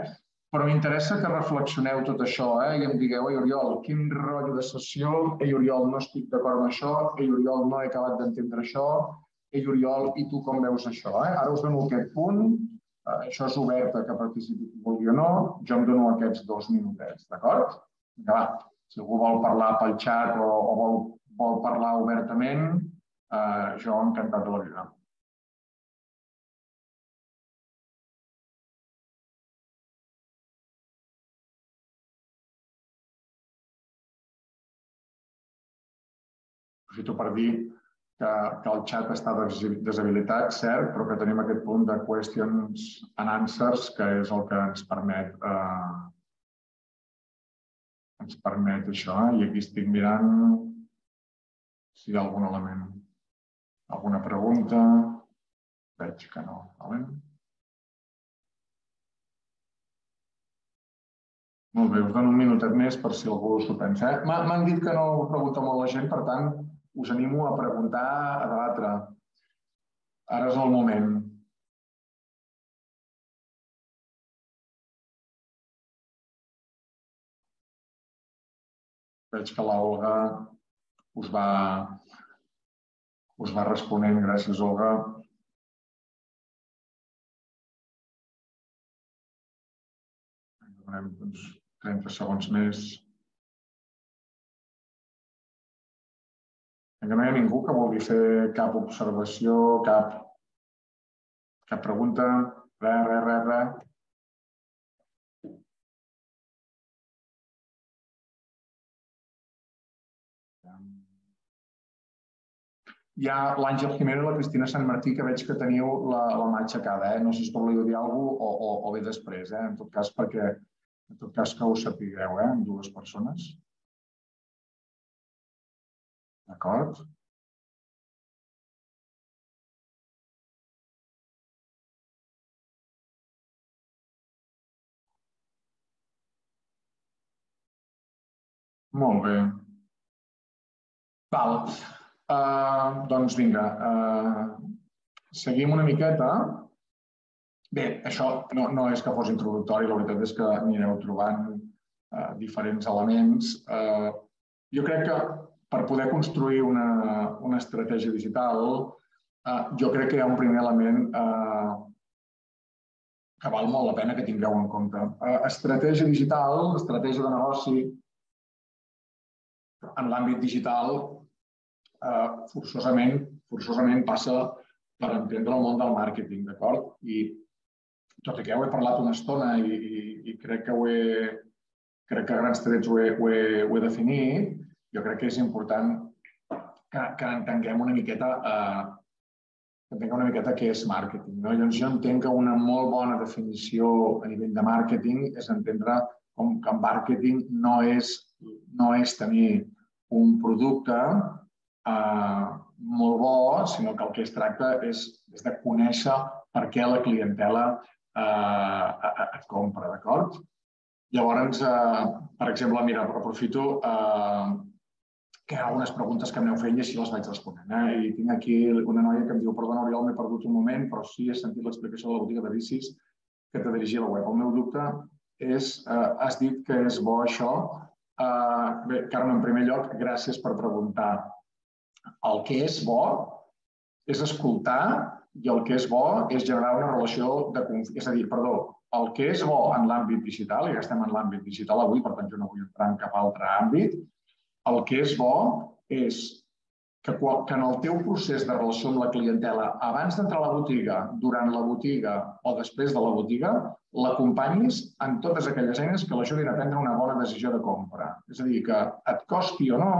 Però m'interessa que reflexioneu tot això eh? i em digueu, ei, Oriol, quin rotllo de sessió, ei, Oriol, no estic d'acord amb això, ei, Oriol, no he acabat d'entendre això, ei, Oriol, i tu com veus això? Eh? Ara us dono aquest punt, eh, això és obert a que participi qui vulgui o no, jo em dono aquests dos minutets, d'acord? Vinga, va. Si algú vol parlar pel xat o, o vol, vol parlar obertament, eh, jo encantat de la vida. Aprofito per dir que, que el xat està deshabilitat, cert, però que tenim aquest punt de questions and answers, que és el que ens permet eh, ens permet això. Eh? I aquí estic mirant si hi ha algun element. Alguna pregunta? Veig que no. Vale? Molt bé, us dono un minutet més per si algú s'ho pensa. Eh? M'han dit que no pregunta molt la gent, per tant, us animo a preguntar, a debatre. Ara és el moment. Veig que l'Olga us va, us va responent. Gràcies, Olga. Donem doncs, 30 segons més. Que no hi ha ningú que vulgui fer cap observació, cap, cap pregunta. Res, res, res, res. hi ha l'Àngel Jiménez i la Cristina Sant Martí, que veig que teniu la, la mà aixecada. Eh? No sé si voleu dir alguna cosa o, o, o bé després, eh? en tot cas, perquè en tot cas que ho sapigueu, eh? amb dues persones. D'acord? Molt bé. Val. Uh, doncs vinga, uh, seguim una miqueta. Bé, això no, no és que fos introductori, la veritat és que anireu trobant uh, diferents elements. Uh, jo crec que per poder construir una, una estratègia digital, uh, jo crec que hi ha un primer element uh, que val molt la pena que tingueu en compte. Uh, estratègia digital, estratègia de negoci, en l'àmbit digital eh, forçosament, forçosament passa per entendre el món del màrqueting, d'acord? I tot i que ja ho he parlat una estona i, i, i crec que ho he, crec que a grans trets ho he, ho, he, ho he definit, jo crec que és important que, que entenguem una miqueta eh, que una miqueta què és màrqueting. No? Llavors, jo entenc que una molt bona definició a nivell de màrqueting és entendre com que màrqueting no és, no és tenir un producte eh, molt bo, sinó que el que es tracta és, és de conèixer per què la clientela eh, et compra, d'acord? Llavors, eh, per exemple, mira, aprofito eh, que ha algunes preguntes que m'aneu fent i així les vaig responent. Eh? I tinc aquí una noia que em diu, perdona, Oriol, m'he perdut un moment, però sí he sentit l'explicació de la botiga de bicis que t'ha dirigit a la web. El meu dubte és, eh, has dit que és bo això, Uh, bé, Carme, en primer lloc, gràcies per preguntar. El que és bo és escoltar i el que és bo és generar una relació de confiança. És a dir, perdó, el que és bo en l'àmbit digital, i ja estem en l'àmbit digital avui, per tant jo no vull entrar en cap altre àmbit, el que és bo és que, en el teu procés de relació amb la clientela, abans d'entrar a la botiga, durant la botiga o després de la botiga, l'acompanyis en totes aquelles eines que l'ajudin a prendre una bona decisió de compra. És a dir, que et costi o no,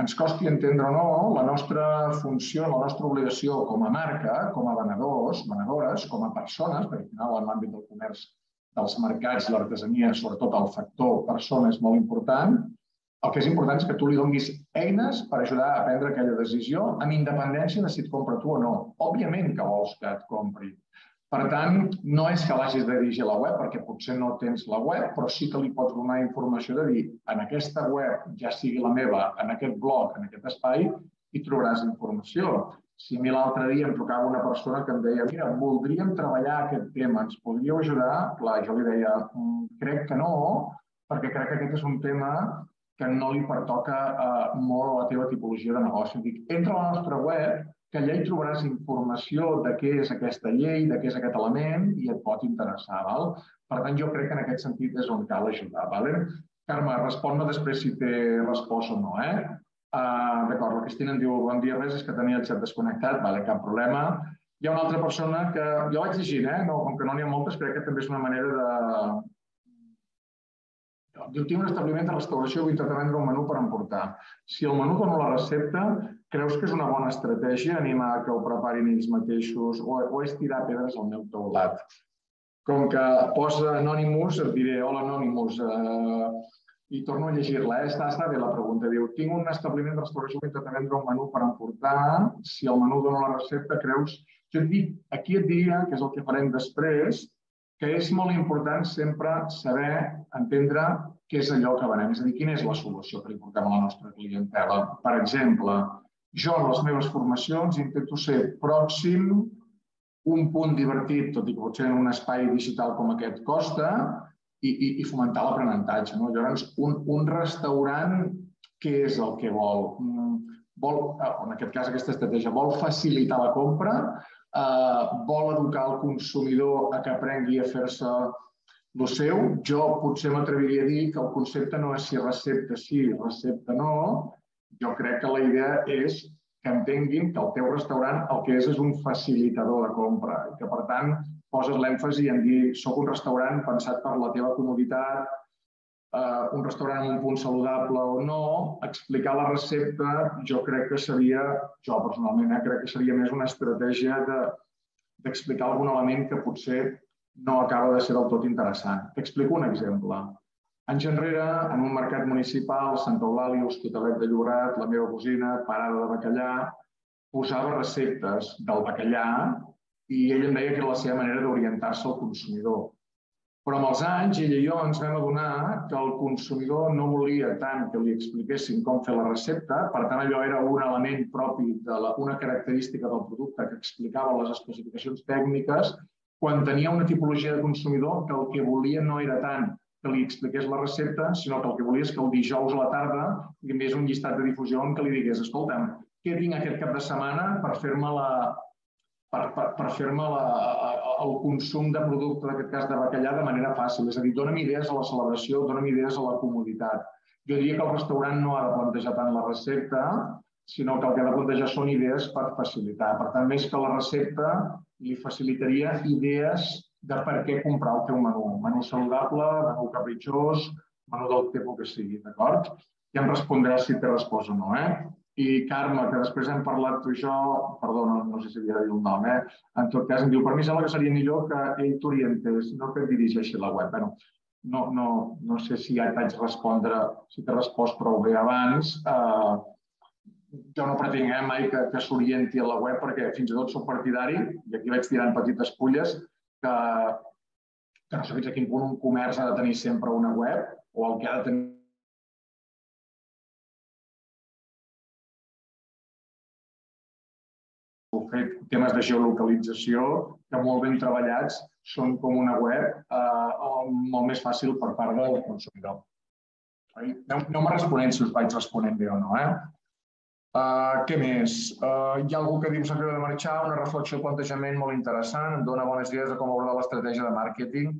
ens costi entendre o no, la nostra funció, la nostra obligació com a marca, com a venedors, venedores, com a persones, perquè al final en l'àmbit del comerç dels mercats l'artesania, sobretot el factor persona és molt important, el que és important és que tu li donis eines per ajudar a prendre aquella decisió amb independència de si et compra tu o no. Òbviament que vols que et compri, per tant, no és que l'hagis de dirigir a la web, perquè potser no tens la web, però sí que li pots donar informació de dir en aquesta web, ja sigui la meva, en aquest blog, en aquest espai, hi trobaràs informació. Si a mi l'altre dia em trucava una persona que em deia mira, voldríem treballar aquest tema, ens podríeu ajudar? Clar, jo li deia, mm, crec que no, perquè crec que aquest és un tema que no li pertoca eh, molt a la teva tipologia de negoci. Dic, entra a la nostra web que allà hi trobaràs informació de què és aquesta llei, de què és aquest element i et pot interessar. Val? Per tant, jo crec que en aquest sentit és on cal ajudar. Vale? Carme, respon-me després si té respost o no. Eh? Uh, D'acord, la Cristina em diu bon dia, res, és que tenia el xat desconnectat, vale, cap problema. Hi ha una altra persona que jo vaig llegint, eh? no, com que no n'hi ha moltes, crec que també és una manera de, Diu, tinc un establiment de restauració, vull intentar vendre un menú per emportar. Si el menú dona la recepta, creus que és una bona estratègia animar que ho preparin ells mateixos o, o és tirar pedres al meu teulat? Com que posa Anonymous, et diré, hola Anonymous, eh, i torno a llegir-la. Eh? Està, està bé la pregunta. Diu, tinc un establiment de restauració, vull intentar vendre un menú per emportar. Si el menú dona la recepta, creus... Jo et dic, aquí et diria, que és el que farem després, que és molt important sempre saber, entendre què és allò que venem, és a dir, quina és la solució que li portem a la nostra clientela. Per exemple, jo en les meves formacions intento ser pròxim, un punt divertit, tot i que potser en un espai digital com aquest costa, i, i, i fomentar l'aprenentatge. No? Llavors, un, un restaurant, què és el que vol? Mm, vol, en aquest cas, aquesta estratègia, vol facilitar la compra, eh, vol educar el consumidor a que aprengui a fer-se el seu. Jo potser m'atreviria a dir que el concepte no és si recepta sí, recepta no. Jo crec que la idea és que entenguin que el teu restaurant el que és és un facilitador de compra i que, per tant, poses l'èmfasi en dir soc un restaurant pensat per la teva comoditat, uh, un restaurant un punt saludable o no, explicar la recepta jo crec que seria, jo personalment, eh, crec que seria més una estratègia d'explicar de, algun element que potser no acaba de ser del tot interessant. T'explico un exemple. Anys enrere, en un mercat municipal, Santa Eulàlia, Hospitalet de Llobregat, la meva cosina, parada de bacallà, posava receptes del bacallà i ell em deia que era la seva manera d'orientar-se al consumidor. Però amb els anys, ella i jo ens vam adonar que el consumidor no volia tant que li expliquessin com fer la recepta, per tant allò era un element propi de la, una característica del producte que explicava les especificacions tècniques, quan tenia una tipologia de consumidor que el que volia no era tant que li expliqués la recepta, sinó que el que volia és que el dijous a la tarda hi hagués un llistat de difusió en què li digués escolta'm, què tinc aquest cap de setmana per fer-me la, per, per, per fer-me el consum de producte, en aquest cas de bacallà, de manera fàcil. És a dir, dona'm idees a la celebració, dona'm idees a la comoditat. Jo diria que el restaurant no ha de plantejar tant la recepta, sinó que el que ha de plantejar són idees per facilitar. Per tant, més que la recepta, li facilitaria idees de per què comprar el teu menú. Menú saludable, menú capritxós, menú del tipus que sigui, d'acord? Ja em respondràs si té resposta o no, eh? I Carme, que després hem parlat tu i jo, perdona, no sé si havia de dir el nom, eh? en tot cas em diu, per mi sembla que seria millor que ell t'orientés, no que et dirigeixi la web. Bueno, no, no, no sé si ja t'haig respondre, si t'he respost prou bé abans. Eh, jo no pretenc eh, mai que, que s'orienti a la web perquè fins i tot soc partidari, i aquí vaig tirant petites fulles, que, que no sé fins a quin punt un comerç ha de tenir sempre una web o el que ha de tenir fet temes de geolocalització que molt ben treballats són com una web eh, molt més fàcil per part del consumidor. Aneu-me responent si us vaig responent bé o no. Eh? Uh, què més? Uh, hi ha algú que diu s'acaba de marxar, una reflexió de plantejament molt interessant, em dona bones idees de com abordar l'estratègia de màrqueting,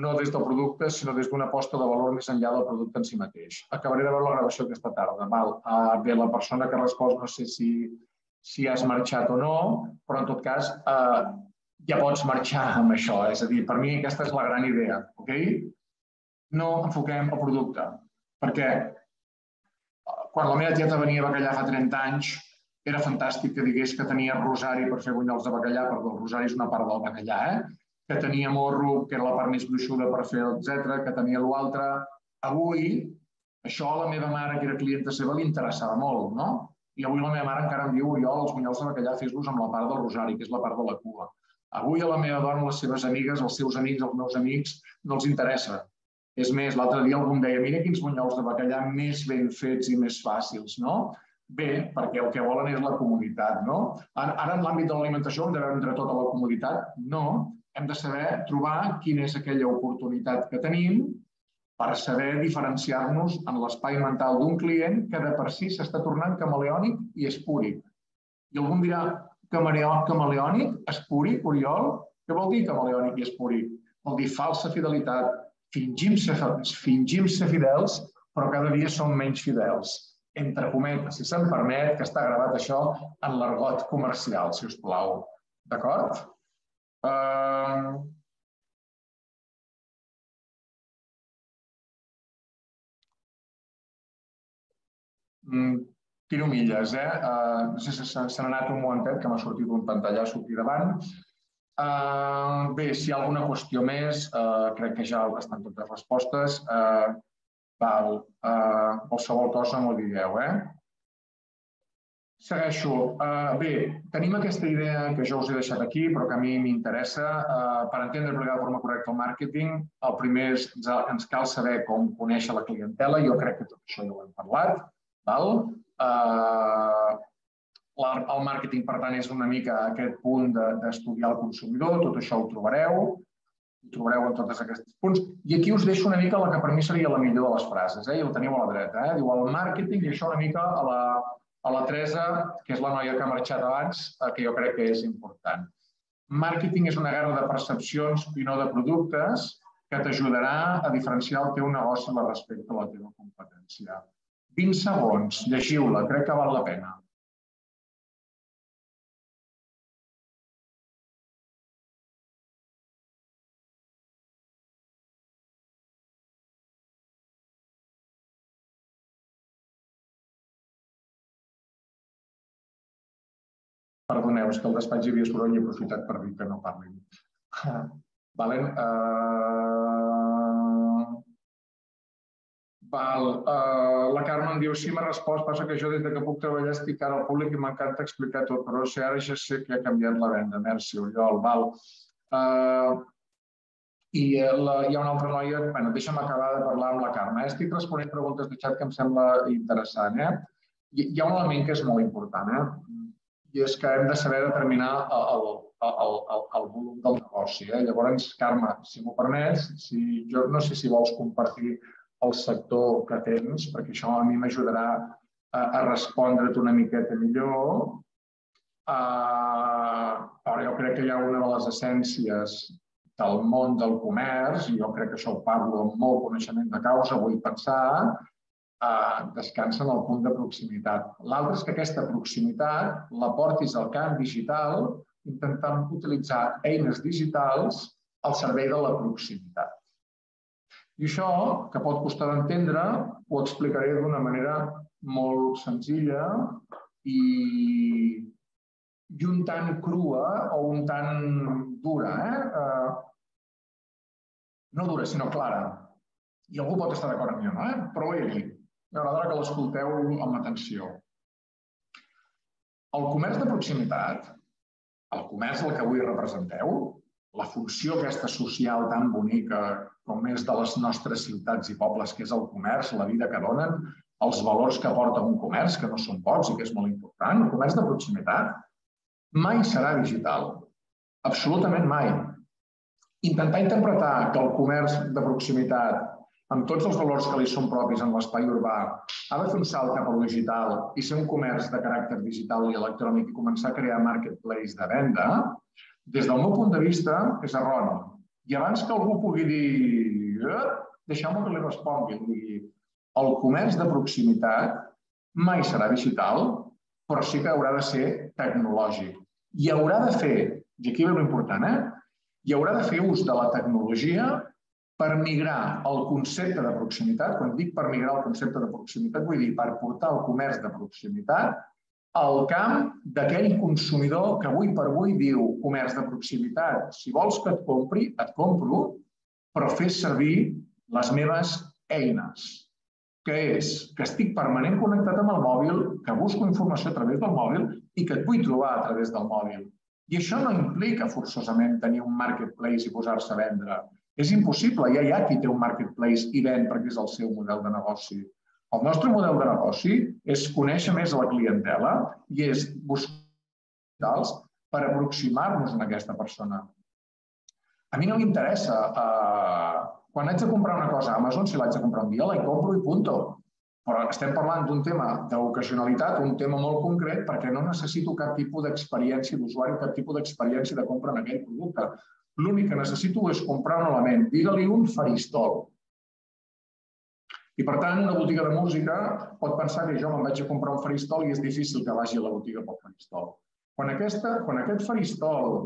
no des del producte, sinó des d'una aposta de valor més enllà del producte en si mateix. Acabaré de veure la gravació aquesta tarda. Uh, bé, la persona que ha respost no sé si si has marxat o no, però en tot cas eh, ja pots marxar amb això. És a dir, per mi aquesta és la gran idea. Okay? No enfoquem el producte, perquè eh, quan la meva tieta venia a bacallà fa 30 anys, era fantàstic que digués que tenia rosari per fer bunyols de bacallà, perdó, el rosari és una part del bacallà, eh? que tenia morro, que era la part més gruixuda per fer, etc, que tenia l'altre. Avui, això a la meva mare, que era clienta seva, li interessava molt, no? I avui la meva mare encara em diu, Oriol, els bunyols de bacallà fes-los amb la part del rosari, que és la part de la cua. Avui a la meva dona, les seves amigues, els seus amics, els meus amics, no els interessa. És més, l'altre dia algú em deia, mira quins bunyols de bacallà més ben fets i més fàcils, no? Bé, perquè el que volen és la comoditat, no? Ara, en l'àmbit de l'alimentació hem de veure tota la comoditat? No. Hem de saber trobar quina és aquella oportunitat que tenim per saber diferenciar-nos en l'espai mental d'un client que de per si s'està tornant camaleònic i espúric. I algú em dirà, camaleònic, espúric, Oriol? Què vol dir camaleònic i espúric? Vol dir falsa fidelitat. Fingim ser, fingim ser fidels, però cada dia som menys fidels. Entre cometes, si se'm permet, que està gravat això en l'argot comercial, si us plau. D'acord? Uh, Mm, tiro milles, eh? Uh, no sé si se n'ha anat un momentet que m'ha sortit un pantallasso aquí davant. Uh, bé, si hi ha alguna qüestió més, uh, crec que ja estan totes respostes. Uh, val. Uh, qualsevol cosa m'ho digueu, eh? Segueixo. Uh, bé, tenim aquesta idea que jo us he deixat aquí, però que a mi m'interessa. Uh, per entendre de forma correcta el màrqueting, el primer és ens cal saber com conèixer la clientela. Jo crec que tot això ja ho hem parlat. Val? Eh, el màrqueting, per tant, és una mica aquest punt d'estudiar el consumidor, tot això ho trobareu, ho trobareu en tots aquests punts. I aquí us deixo una mica la que per mi seria la millor de les frases, eh? i el teniu a la dreta. Eh? Diu el màrqueting, i això una mica a la, a la Teresa, que és la noia que ha marxat abans, eh, que jo crec que és important. Màrqueting és una guerra de percepcions i no de productes que t'ajudarà a diferenciar el teu negoci respecte a la teva competència. 20 segons, llegiu-la, crec que val la pena. Perdoneu, és que el despatx hi havia soroll i he aprofitat per dir que no parlin. Valen, eh, Val. Uh, la Carme em diu, sí, m'ha respost, passa que jo des que puc treballar estic ara al públic i m'encanta explicar tot, però si ara ja sé que ha canviat la venda. Merci, Oriol. Val. Uh, i la, hi ha una altra noia, bueno, deixa'm acabar de parlar amb la Carme. Eh? Estic responent preguntes de xat que em sembla interessant. Eh? Hi, hi ha un element que és molt important, eh? i és que hem de saber determinar el, el, el, el volum del negoci. Eh? Llavors, Carme, si m'ho permets, si, jo no sé si vols compartir el sector que tens, perquè això a mi m'ajudarà a, a respondre't una miqueta millor. Uh, però jo crec que hi ha una de les essències del món del comerç, i jo crec que això ho parlo amb molt coneixement de causa, vull pensar, eh, descansa en el punt de proximitat. L'altre és que aquesta proximitat la portis al camp digital intentant utilitzar eines digitals al servei de la proximitat. I això, que pot costar d'entendre, ho explicaré d'una manera molt senzilla i, i un tant crua o un tant dura. Eh? eh no dura, sinó clara. I algú pot estar d'acord amb mi o no, eh? però ho he dit. M'agradarà que l'escolteu amb atenció. El comerç de proximitat, el comerç el que avui representeu, la funció aquesta social tan bonica com és de les nostres ciutats i pobles, que és el comerç, la vida que donen, els valors que porta un comerç, que no són pocs i que és molt important, el comerç de proximitat mai serà digital. Absolutament mai intentar interpretar que el comerç de proximitat, amb tots els valors que li són propis en l'espai urbà, ha de fer un salt cap al digital i ser un comerç de caràcter digital i electrònic i començar a crear marketplace de venda, des del meu punt de vista, és erroni. I abans que algú pugui dir, eh, deixeu-me que li respongui, digui, el comerç de proximitat mai serà digital, però sí que haurà de ser tecnològic. I haurà de fer, i aquí ve l'important, eh? i haurà de fer ús de la tecnologia per migrar el concepte de proximitat. Quan dic per migrar el concepte de proximitat, vull dir per portar el comerç de proximitat al camp d'aquell consumidor que avui per avui diu comerç de proximitat. Si vols que et compri, et compro, però fes servir les meves eines, que és que estic permanent connectat amb el mòbil, que busco informació a través del mòbil i que et vull trobar a través del mòbil. I això no implica forçosament tenir un marketplace i posar-se a vendre. És impossible, ja hi ha qui té un marketplace i ven perquè és el seu model de negoci. El nostre model de negoci és conèixer més la clientela i és buscar per aproximar-nos a aquesta persona. A mi no m'interessa. Uh, quan haig de comprar una cosa a Amazon, si l'haig de comprar un dia, la compro i punto. Però estem parlant d'un tema d'ocasionalitat, un tema molt concret, perquè no necessito cap tipus d'experiència d'usuari, cap tipus d'experiència de compra en aquell producte. L'únic que necessito és comprar un element, digue-li un faristol. I per tant, una botiga de música pot pensar que jo me'n vaig a comprar un faristol i és difícil que vagi a la botiga pel faristol. Quan, aquesta, quan aquest faristol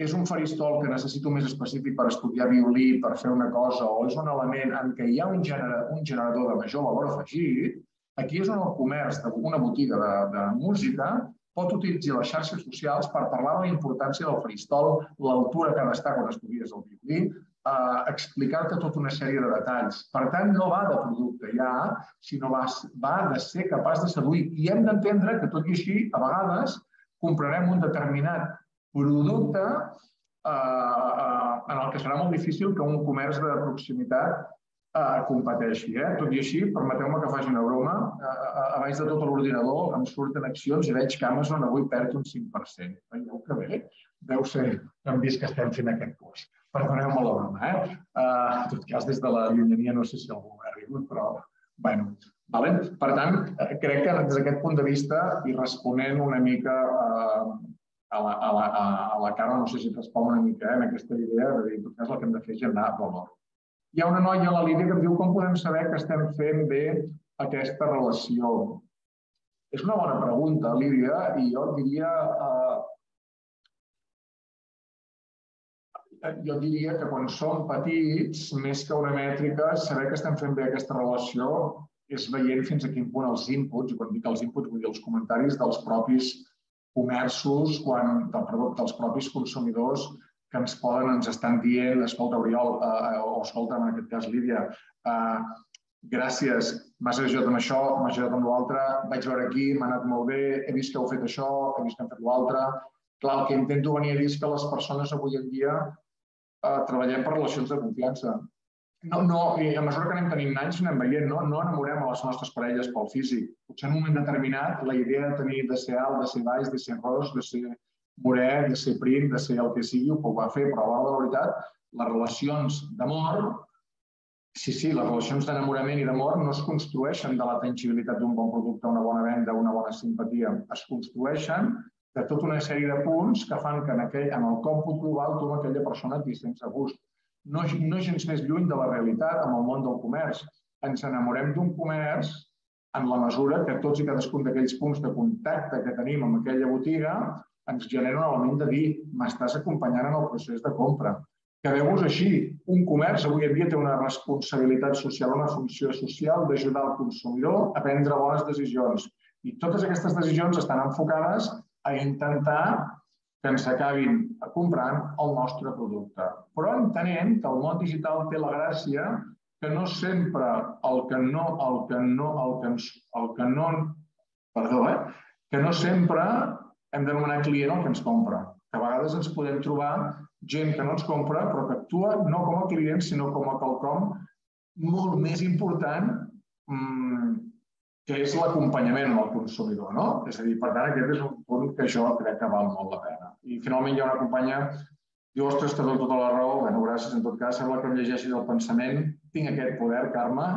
és un faristol que necessito més específic per estudiar violí, per fer una cosa, o és un element en què hi ha un, gener, un generador de major valor afegit, aquí és on el comerç d'una botiga de, de música pot utilitzar les xarxes socials per parlar de la importància del faristol, l'altura que ha d'estar quan estudies el violí, eh, explicar-te tota una sèrie de detalls. Per tant, no va de producte ja, sinó va, va de ser capaç de seduir. I hem d'entendre que, tot i així, a vegades comprarem un determinat producte eh, eh, en el que serà molt difícil que un comerç de proximitat eh, competeixi. Eh? Tot i així, permeteu-me que faci una broma, eh, eh, a baix de tot l'ordinador em surten accions i veig que Amazon avui perd un 5%. Veieu que bé? Deu ser hem vist que estem fent aquest curs. Perdoneu-me la broma. Eh? Uh, en tot cas, des de la llunyania no sé si algú ha arribat, però bueno, Vale? Per tant, crec que des d'aquest punt de vista i responent una mica eh, a la, a la, a la cara, no sé si respon una mica eh, en aquesta idea de dir, en tot cas, el que hem de fer és generar valor. Hi ha una noia a la línia que em diu com podem saber que estem fent bé aquesta relació. És una bona pregunta, Lídia, i jo diria... Eh, jo diria que quan som petits, més que una mètrica, saber que estem fent bé aquesta relació és veient fins a quin punt els inputs, i quan dic els inputs vull dir els comentaris dels propis comerços, quan, del, perdó, dels propis consumidors que ens poden, ens estan dient, escolta, Oriol, eh, o escolta, en aquest cas, Lídia, eh, gràcies, m'has ajudat amb això, m'has ajudat amb l'altre, vaig veure aquí, m'ha anat molt bé, he vist que heu fet això, he vist que hem fet l'altre. Clar, el que intento venir a dir és que les persones avui en dia eh, treballem per relacions de confiança. No, no, i a mesura que anem tenint anys anem veient, no, no enamorem a les nostres parelles pel físic. Potser en un moment determinat la idea de tenir de ser alt, de ser baix, de ser ros, de ser morè, de ser prim, de ser el que sigui, ho va fer, però a l'hora de la veritat, les relacions d'amor Sí, sí, les relacions d'enamorament i d'amor no es construeixen de la tangibilitat d'un bon producte, una bona venda, una bona simpatia. Es construeixen de tota una sèrie de punts que fan que en, aquell, en el còmput global tu amb aquella persona t'hi sents a gust. No, no gens més lluny de la realitat amb el món del comerç. Ens enamorem d'un comerç en la mesura que tots i cadascun d'aquells punts de contacte que tenim amb aquella botiga ens genera un element de dir m'estàs acompanyant en el procés de compra Quedeu-vos així. Un comerç avui en dia té una responsabilitat social, una funció social d'ajudar el consumidor a prendre bones decisions. I totes aquestes decisions estan enfocades a intentar que ens acabin comprant el nostre producte. Però entenem que el món digital té la gràcia que no sempre el que no, el que no, el que, ens, el que no, perdó, eh? que no sempre hem d'anomenar client el que ens compra. Que a vegades ens podem trobar gent que no ens compra, però que actua no com a client, sinó com a quelcom molt més important mmm, que és l'acompanyament al consumidor. No? És a dir, per tant, aquest és un punt que jo crec que val molt la pena. I finalment hi ha una companya diu, ostres, que tota la raó, bueno, gràcies en tot cas, sembla que em llegeixi del pensament, tinc aquest poder, Carme,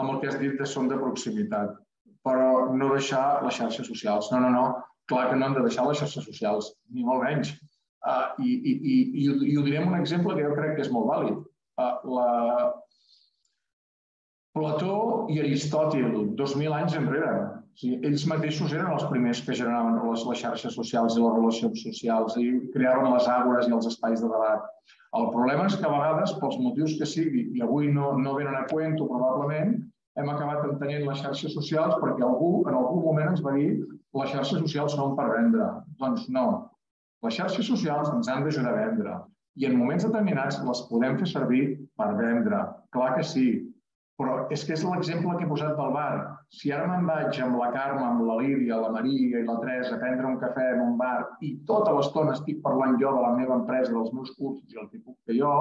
amb el que has dit de son de proximitat, però no deixar les xarxes socials. No, no, no, clar que no hem de deixar les xarxes socials, ni molt menys. Uh, i, i, i, i, I ho diré amb un exemple que jo crec que és molt vàlid. Uh, la... Plató i Aristòtil, 2.000 anys enrere, sigui, ells mateixos eren els primers que generaven les, les xarxes socials i les relacions socials i creaven les àgores i els espais de debat. El problema és que a vegades, pels motius que sigui, i avui no, no venen a cuento probablement, hem acabat entenent les xarxes socials perquè algú en algun moment ens va dir les xarxes socials són per vendre. Doncs no, les xarxes socials ens han d'ajudar a vendre i en moments determinats les podem fer servir per vendre. Clar que sí, però és que és l'exemple que he posat del bar. Si ara me'n vaig amb la Carme, amb la Lídia, la Maria i la Teresa a prendre un cafè en un bar i tota l'estona estic parlant jo de la meva empresa, dels meus cursos i el que puc fer jo,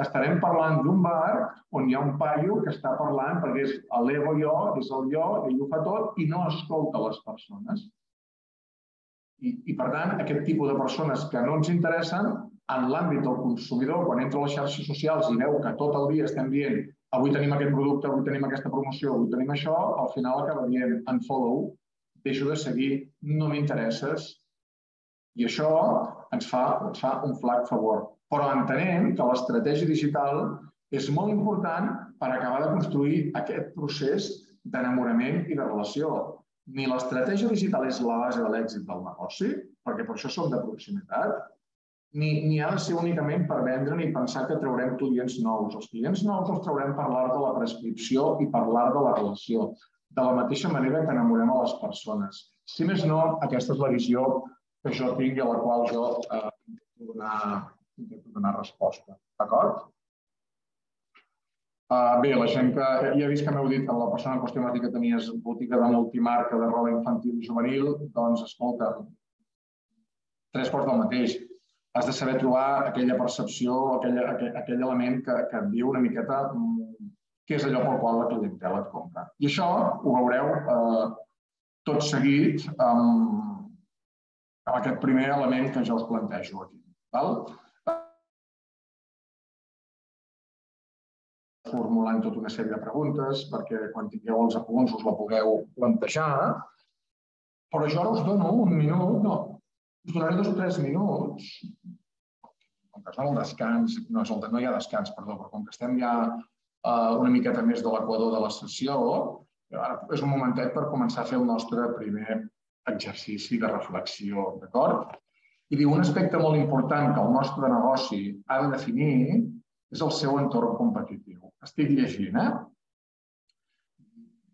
estarem parlant d'un bar on hi ha un paio que està parlant perquè és l'ego jo, és el jo, ell ho fa tot i no escolta les persones. I, I, per tant, aquest tipus de persones que no ens interessen, en l'àmbit del consumidor, quan entra a les xarxes socials i veu que tot el dia estem dient avui tenim aquest producte, avui tenim aquesta promoció, avui tenim això, al final acaba dient unfollow, deixo de seguir, no m'interesses. I això ens fa, ens fa un flac favor. Però entenem que l'estratègia digital és molt important per acabar de construir aquest procés d'enamorament i de relació ni l'estratègia digital és la base de l'èxit del negoci, perquè per això som de proximitat, ni, ha de ser únicament per vendre ni pensar que traurem clients nous. Els clients nous els traurem per l'art de la prescripció i per l'art de la relació, de la mateixa manera que enamorem a les persones. Si més no, aquesta és la visió que jo tinc i a la qual jo eh, donar, donar resposta. D'acord? Uh, bé, la gent que ja he vist que m'heu dit que la persona en qüestió dit que tenies botiga de multimarca de roba infantil i juvenil, doncs escolta, tres quarts del mateix. Has de saber trobar aquella percepció, aquell, aquell, aquell element que, que et diu una miqueta mm, què és allò pel qual la clientela et compra. I això ho veureu eh, tot seguit amb, amb aquest primer element que jo us plantejo aquí. Val? formulant tota una sèrie de preguntes perquè quan tingueu els apunts us la pugueu plantejar. Però jo ara us dono un minut, no, donaré dos o tres minuts, com que és el descans, no, és el, no hi ha descans, perdó, però com que estem ja uh, una miqueta més de l'equador de la sessió, ara és un momentet per començar a fer el nostre primer exercici de reflexió, d'acord? I diu, un aspecte molt important que el nostre negoci ha de definir és el seu entorn competitiu. Estic llegint, eh?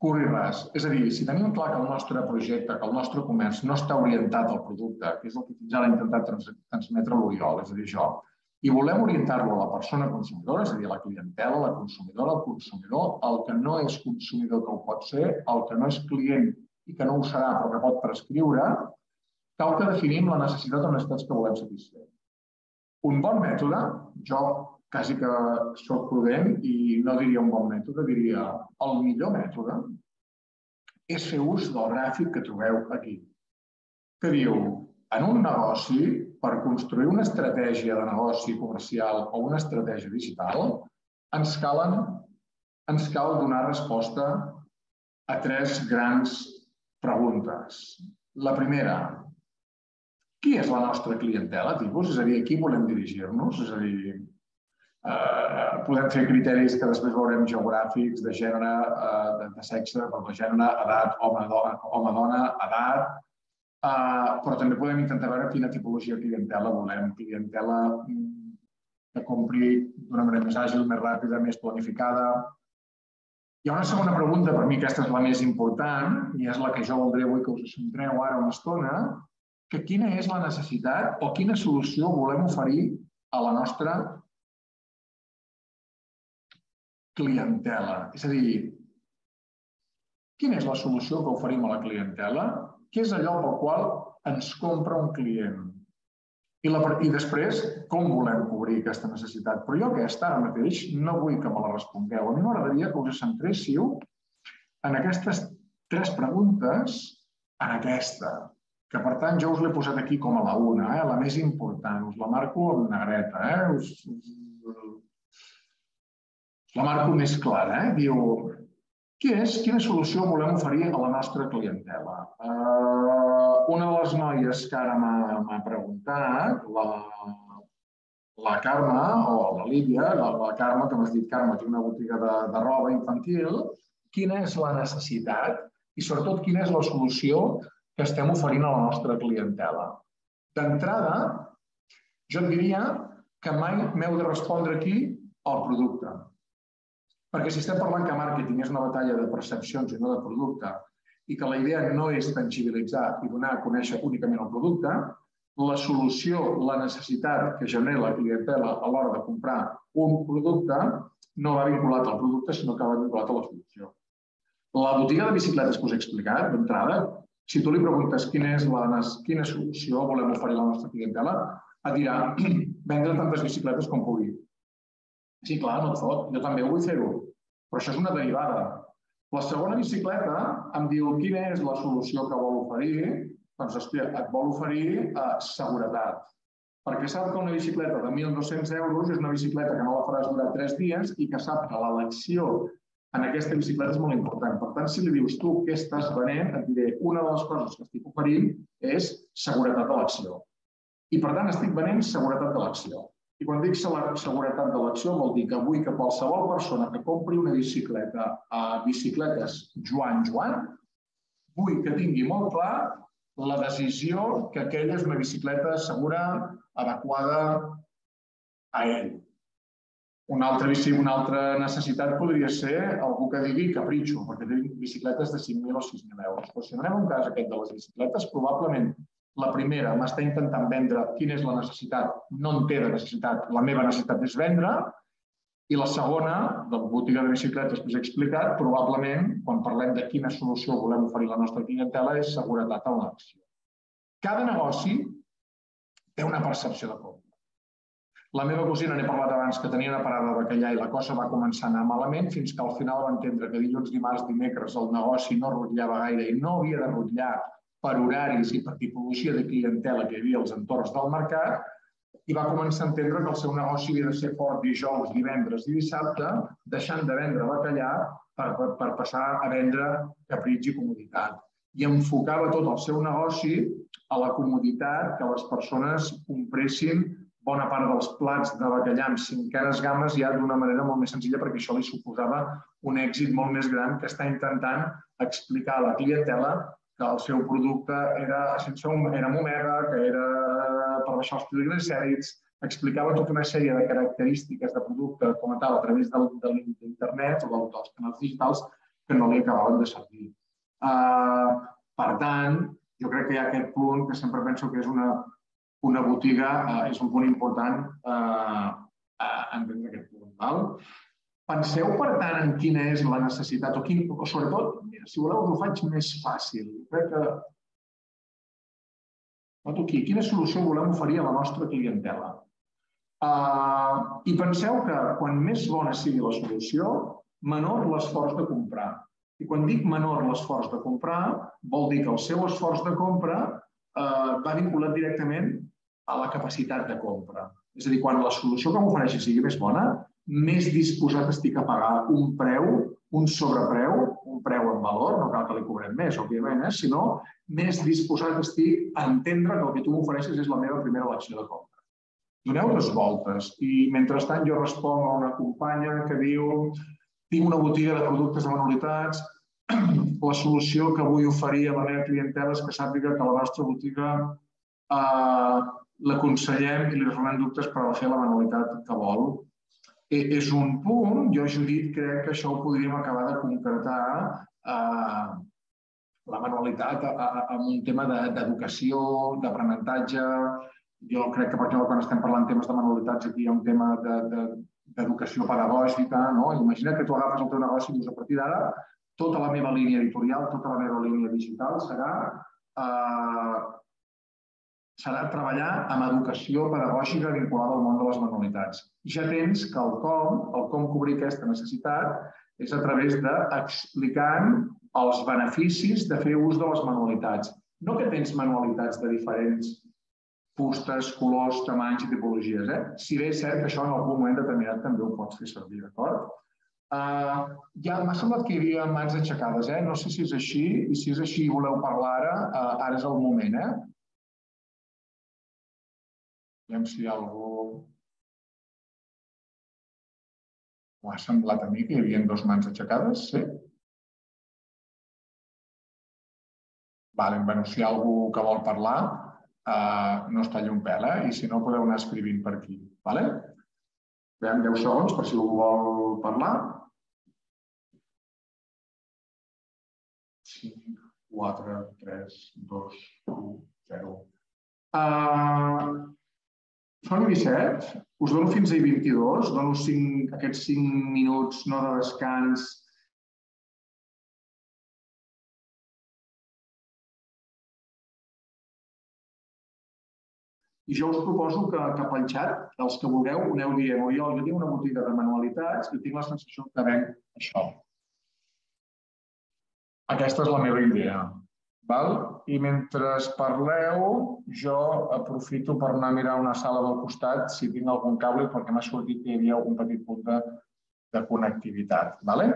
Corri res. És a dir, si tenim clar que el nostre projecte, que el nostre comerç no està orientat al producte, que és el que fins ara ha intentat transmetre l'Oriol, és a dir, jo, i volem orientar-lo a la persona consumidora, és a dir, a la clientela, la consumidora, el consumidor, el que no és consumidor que ho pot ser, el que no és client i que no ho serà però que pot prescriure, cal que definim la necessitat o necessitats que volem satisfer. Un bon mètode, jo quasi que sóc prudent i no diria un bon mètode, diria el millor mètode és fer ús del gràfic que trobeu aquí, que diu, en un negoci per construir una estratègia de negoci comercial o una estratègia digital, ens, calen, ens cal donar resposta a tres grans preguntes. La primera, qui és la nostra clientela, tipus? És a dir, a qui volem dirigir-nos? És a dir, eh, podem fer criteris que després veurem geogràfics, de gènere, eh, de, de sexe, de gènere, edat, home, dona, home, dona, edat, Uh, però també podem intentar veure quina tipologia de clientela volem. Clientela mm, que compri d'una manera més àgil, més ràpida, més planificada. Hi ha una segona pregunta, per mi aquesta és la més important, i és la que jo voldré avui que us centreu ara una estona, que quina és la necessitat o quina solució volem oferir a la nostra clientela. És a dir, quina és la solució que oferim a la clientela què és allò pel qual ens compra un client? I, la, I després, com volem cobrir aquesta necessitat? Però jo aquesta ara mateix no vull que me la respongueu. A mi m'agradaria que us centréssiu en aquestes tres preguntes, en aquesta, que per tant jo us l'he posat aquí com a la una, eh? la més important, us la marco amb negreta, eh? us, us, la marco més clara. Eh? Diu, què és? Quina solució volem oferir a la nostra clientela? Uh, una de les noies que ara m'ha preguntat, la, la Carme, o la Lídia, la, la Carme, que m'has dit, Carme, té una botiga de, de roba infantil, quina és la necessitat i sobretot quina és la solució que estem oferint a la nostra clientela. D'entrada, jo et diria que mai m'heu de respondre aquí el producte. Perquè si estem parlant que màrqueting és una batalla de percepcions i no de producte, i que la idea no és tangibilitzar i donar a conèixer únicament el producte, la solució, la necessitat que genera la clientela a l'hora de comprar un producte no va vinculat al producte, sinó que va vinculat a la solució. La botiga de bicicletes que us he explicat d'entrada, si tu li preguntes quina és la, quina solució volem oferir a la nostra clientela, et dirà vendre tantes bicicletes com pugui. Sí, clar, no et fot. Jo també vull fer-ho. Però això és una derivada. La segona bicicleta em diu quina és la solució que vol oferir. Doncs, hòstia, et vol oferir eh, seguretat. Perquè sap que una bicicleta de 1.200 euros és una bicicleta que no la faràs durar 3 dies i que sap que l'elecció en aquesta bicicleta és molt important. Per tant, si li dius tu què estàs venent, et diré una de les coses que estic oferint és seguretat d'elecció. I per tant, estic venent seguretat d'elecció. I quan dic seguretat de l'acció vol dir que vull que qualsevol persona que compri una bicicleta a bicicletes Joan Joan, vull que tingui molt clar la decisió que aquella és una bicicleta segura, adequada a ell. Una altra, una altra necessitat podria ser algú que digui capritxo, perquè té bicicletes de 5.000 o 6.000 euros. Però si anem a un cas aquest de les bicicletes, probablement la primera m'està intentant vendre quina és la necessitat, no en té de necessitat, la meva necessitat és vendre, i la segona, de la botiga de bicicletes que us he explicat, probablement, quan parlem de quina solució volem oferir a la nostra clientela, és seguretat en l'acció. Cada negoci té una percepció de compra. La meva cosina, n'he parlat abans, que tenia una parada de bacallà i la cosa va començar a anar malament fins que al final va entendre que dilluns, dimarts, dimecres el negoci no rotllava gaire i no havia de rotllar per horaris i per tipologia de clientela que hi havia als entorns del mercat i va començar a entendre que el seu negoci havia de ser fort dijous, divendres i dissabte, deixant de vendre bacallà per, per, per passar a vendre capritx i comoditat. I enfocava tot el seu negoci a la comoditat que les persones compressin bona part dels plats de bacallà amb cinquenes games ja d'una manera molt més senzilla perquè això li suposava un èxit molt més gran que està intentant explicar a la clientela que el seu producte era sense un, era amb omega, que era per baixar els triglicèrids, explicava tota una sèrie de característiques de producte com a tal a través del, de l'internet o dels canals digitals que no li acabaven de servir. Uh, per tant, jo crec que hi ha aquest punt que sempre penso que és una, una botiga, uh, és un punt important uh, uh, entendre aquest punt. Val? Penseu, per tant, en quina és la necessitat, o, quin, o sobretot, mira, si voleu, us ho faig més fàcil. Crec que Noto aquí, quina solució volem oferir a la nostra clientela? Uh, I penseu que quan més bona sigui la solució, menor l'esforç de comprar. I quan dic menor l'esforç de comprar, vol dir que el seu esforç de compra uh, va vinculat directament a la capacitat de compra. És a dir, quan la solució que m'ofereixi sigui més bona, més disposat estic a pagar un preu, un sobrepreu, un preu en valor, no cal que li cobrem més, òbviament, eh? sinó més disposat estic a entendre que el que tu m'ofereixes és la meva primera elecció de compra. Doneu dues voltes i mentrestant jo responc a una companya que diu tinc una botiga de productes de manualitats, la solució que vull oferir a la meva clientela és que sàpiga que la nostra botiga eh, l'aconsellem i li resolem dubtes per fer la manualitat que vol. E, és un punt, jo, Judit, crec que això ho podríem acabar de concretar eh, la manualitat amb un tema d'educació, d'aprenentatge. Jo crec que, per exemple, quan estem parlant temes de manualitats, aquí hi ha un tema d'educació de, de, pedagògica. No? Imagina que tu agafes el teu negoci i dius, a partir d'ara, tota la meva línia editorial, tota la meva línia digital serà, eh, serà treballar amb educació pedagògica vinculada al món de les manualitats. Ja tens que el com, el com cobrir aquesta necessitat, és a través d'explicant els beneficis de fer ús de les manualitats. No que tens manualitats de diferents fustes, colors, tamanys i tipologies. Eh? Si bé és cert que això en algun moment determinat també ho pots fer servir, d'acord? Uh, ja m'ha semblat que hi havia mans aixecades, eh? No sé si és així, i si és així i voleu parlar ara, uh, ara és el moment, eh? Aviam si hi ha algú... M'ha semblat a mi que hi havia dos mans aixecades, sí? Vale, bueno, si hi ha algú que vol parlar, uh, no es talli un pèl, eh? I si no, podeu anar escrivint per aquí. Vale? Veiem 10 segons per si algú vol parlar. 5, 4, 3, 2, 1, 0. Uh, són 17. Us dono fins a 22. Dono 5, aquests 5 minuts no de descans I jo us proposo que cap al xat, els que vulgueu, aneu dient, jo tinc una botiga de manualitats i tinc la sensació que venc això. Aquesta és la meva idea. Val? I mentre parleu, jo aprofito per anar a mirar una sala del costat si tinc algun cable, perquè m'ha sortit que hi havia algun petit punt de, de connectivitat. Vale?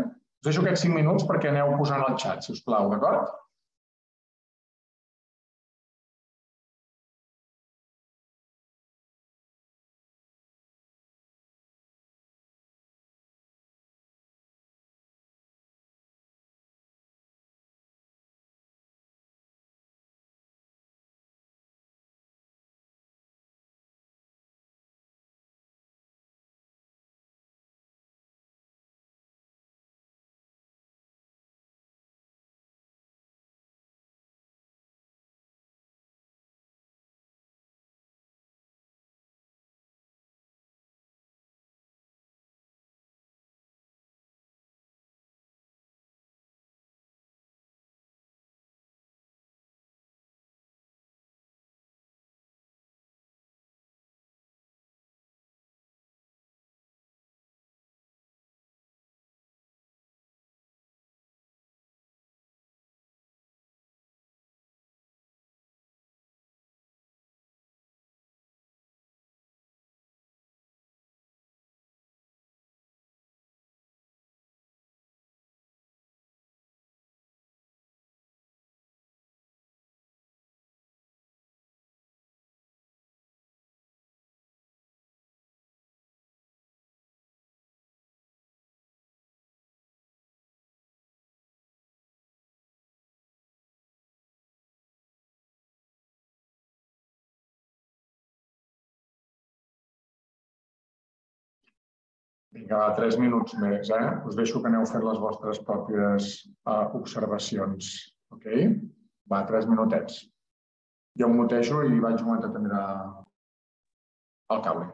Us deixo aquests 5 minuts perquè aneu posant el xat, si us plau, d'acord? Vinga, va, tres minuts més, eh? Us deixo que aneu fent les vostres pròpies uh, observacions, ok? Va, tres minutets. Jo em mutejo i vaig un moment a mirar el cable.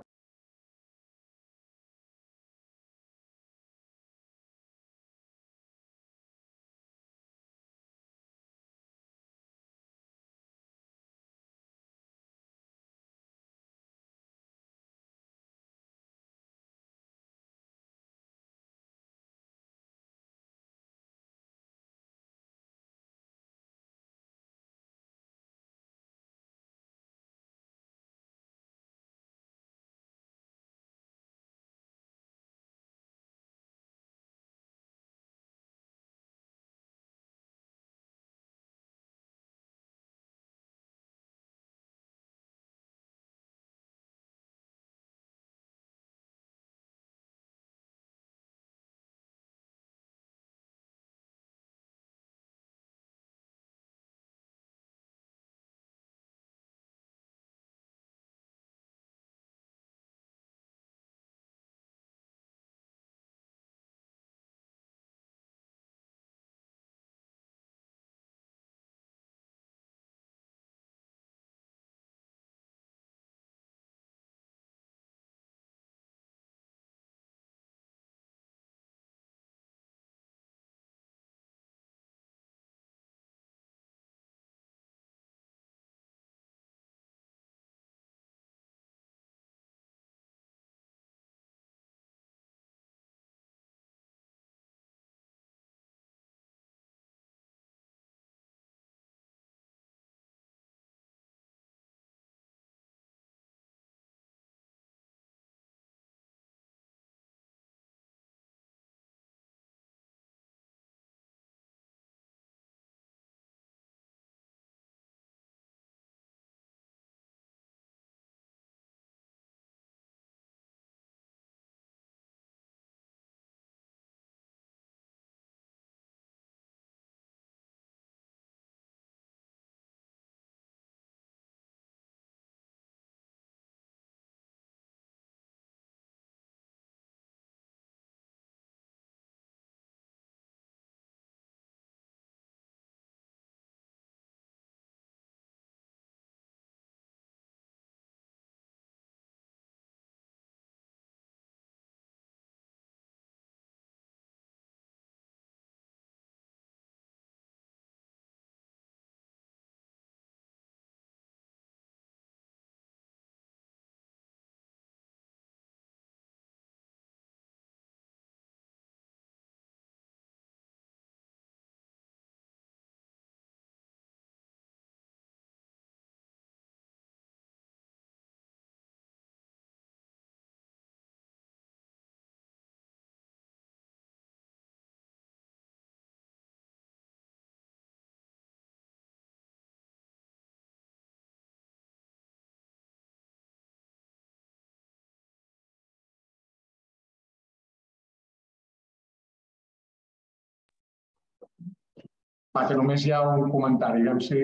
Va, que només hi ha un comentari. Aviam si,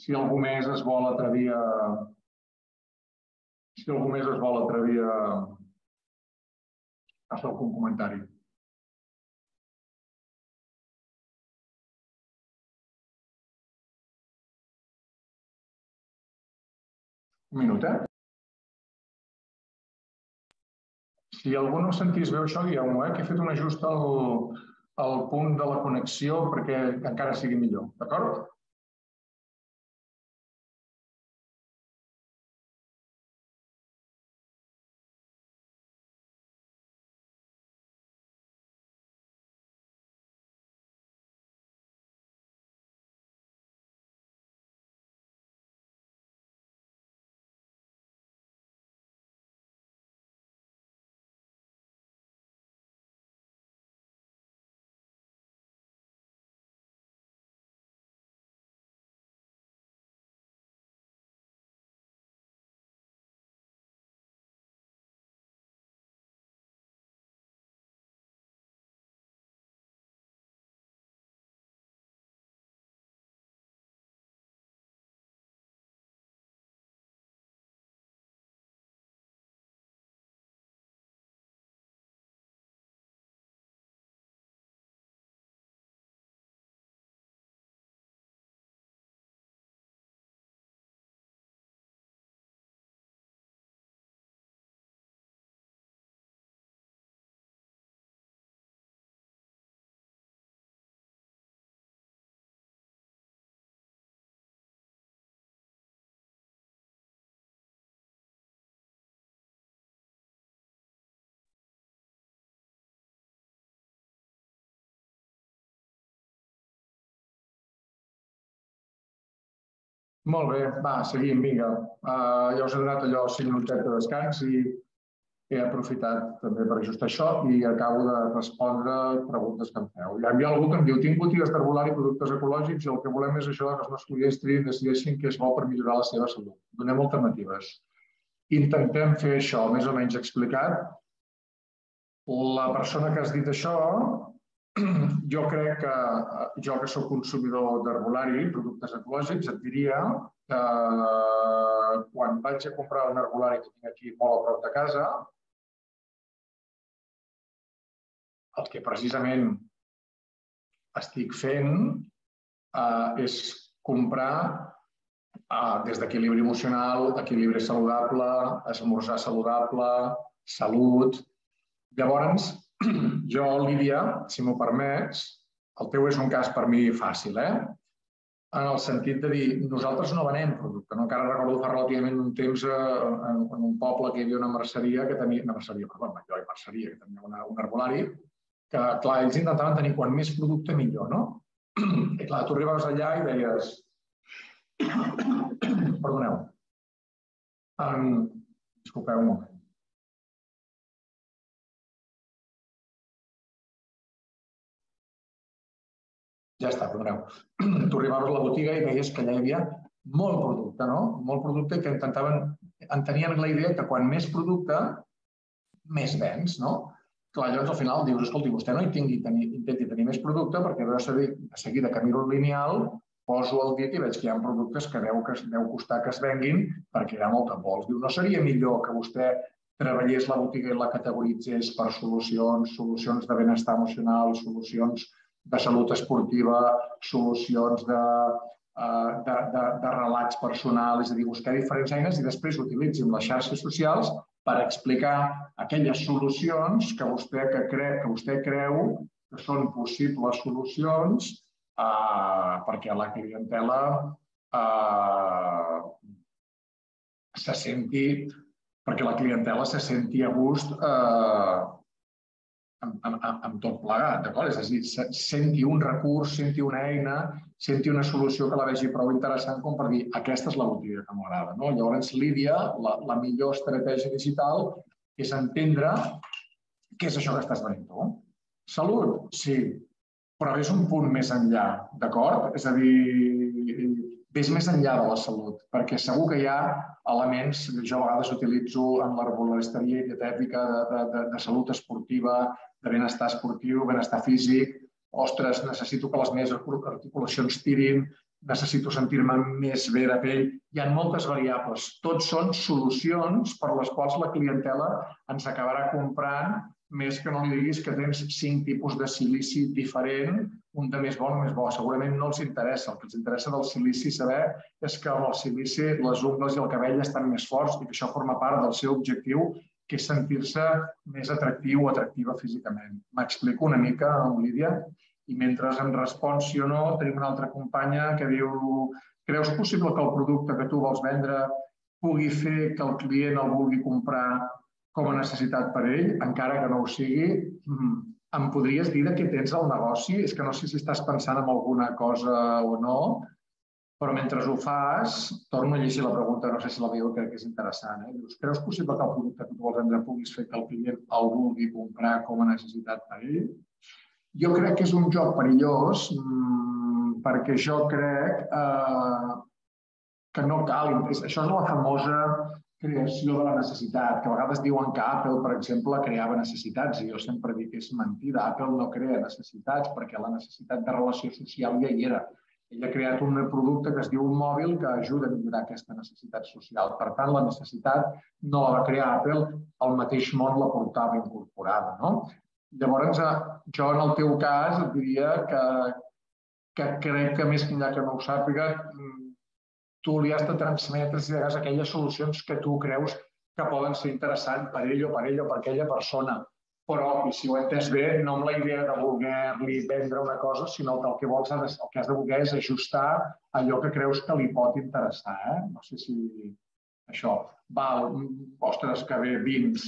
si algú més es vol atrevir a... Si algú més es vol atrevir a, a fer algun comentari. Un minut, eh? Si algú no sentís bé això, digueu-m'ho, eh? que he fet un ajust al, al punt de la connexió perquè encara sigui millor, d'acord? Molt bé, va, seguim, vinga. Uh, ja us he donat allò 5 minutets de descans i he aprofitat també per ajustar això i acabo de respondre preguntes que em feu. Hi havia algú que em diu, tinc botigues d'herbolari i productes ecològics i el que volem és això que els nostres clients triïn decideixin què és bo per millorar la seva salut. Donem alternatives. Intentem fer això més o menys explicat. La persona que has dit això jo crec que jo que sóc consumidor d'herbolari, productes ecològics, et diria que quan vaig a comprar un herbolari que tinc aquí molt a prop de casa, el que precisament estic fent eh, és comprar eh, des d'equilibri emocional, equilibri saludable, esmorzar saludable, salut. Llavors, jo, Lídia, si m'ho permets, el teu és un cas per mi fàcil, eh? en el sentit de dir, nosaltres no venem producte. No? Encara recordo fa relativament un temps eh, en, en un poble que hi havia una merceria que tenia, una merceria, perdó, una merceria, que tenia una, un herbolari, que, clar, ells intentaven tenir quan més producte millor, no? I clar, tu arribaves allà i deies... Perdoneu. Um, disculpeu un moment. Ja està, perdoneu. Tu arribaves a la botiga i veies que allà hi havia molt producte, no? Molt producte que intentaven, en tenien la idea que quan més producte, més vens, no? Clar, llavors al final dius, escolti, vostè no hi tingui, tenir, intenti tenir més producte perquè de seguida que miro el lineal, poso el dit i veig que hi ha productes que deu, que deu costar que es venguin perquè hi ha molta pols. Diu, no seria millor que vostè treballés la botiga i la categoritzés per solucions, solucions de benestar emocional, solucions de salut esportiva, solucions de, eh, de, de, de relats personals, és a dir, buscar diferents eines i després utilitzin les xarxes socials per explicar aquelles solucions que vostè, que cre, que vostè creu que són possibles solucions eh, perquè la clientela eh, se senti perquè la clientela se senti a gust eh, amb, amb, amb tot plegat, d'acord? És a dir, senti un recurs, senti una eina, senti una solució que la vegi prou interessant com per dir aquesta és la botiga que m'agrada. No? Llavors, Lídia, la, la millor estratègia digital és entendre què és això que estàs venent tu. Salut, sí, però és un punt més enllà, d'acord? És a dir, ves més enllà de la salut, perquè segur que hi ha elements, jo a vegades utilitzo en l'herbolasteria dietètica de, de, de, de salut esportiva, de benestar esportiu, benestar físic, ostres, necessito que les meves articulacions tirin, necessito sentir-me més bé de pell. Hi ha moltes variables. Tots són solucions per les quals la clientela ens acabarà comprant més que no li diguis que tens cinc tipus de silici diferent, un de més bo o més bo. Segurament no els interessa. El que els interessa del silici saber és que amb el silici les ungles i el cabell estan més forts i que això forma part del seu objectiu que és sentir-se més atractiu o atractiva físicament. M'explico una mica, Lídia, i mentre em respon sí o no, tenim una altra companya que diu creus possible que el producte que tu vols vendre pugui fer que el client el vulgui comprar com a necessitat per ell, encara que no ho sigui? Mm, em podries dir de què tens el negoci? És que no sé si estàs pensant en alguna cosa o no, però mentre ho fas, torno a llegir la pregunta, no sé si la veieu, crec que és interessant. Eh? Dius, creus possible que el producte que tu vols vendre puguis fer que el client el vulgui comprar com a necessitat per ell? Jo crec que és un joc perillós mmm, perquè jo crec eh, que no cal. Això és la famosa creació de la necessitat, que a vegades diuen que Apple, per exemple, creava necessitats, i jo sempre dic que és mentida. Apple no crea necessitats perquè la necessitat de relació social ja hi era ell ha creat un producte que es diu un mòbil que ajuda a millorar aquesta necessitat social. Per tant, la necessitat no la va crear Apple, el mateix món la portava incorporada. No? Llavors, eh, jo en el teu cas et diria que, que crec que més enllà que no ho sàpiga, tu li has de transmetre si de aquelles solucions que tu creus que poden ser interessants per ell o per ell o per aquella persona però, i si ho he entès bé, no amb la idea de voler-li vendre una cosa, sinó que el que vols, el que has de voler és ajustar allò que creus que li pot interessar. Eh? No sé si això. Val, ostres, que bé, vins.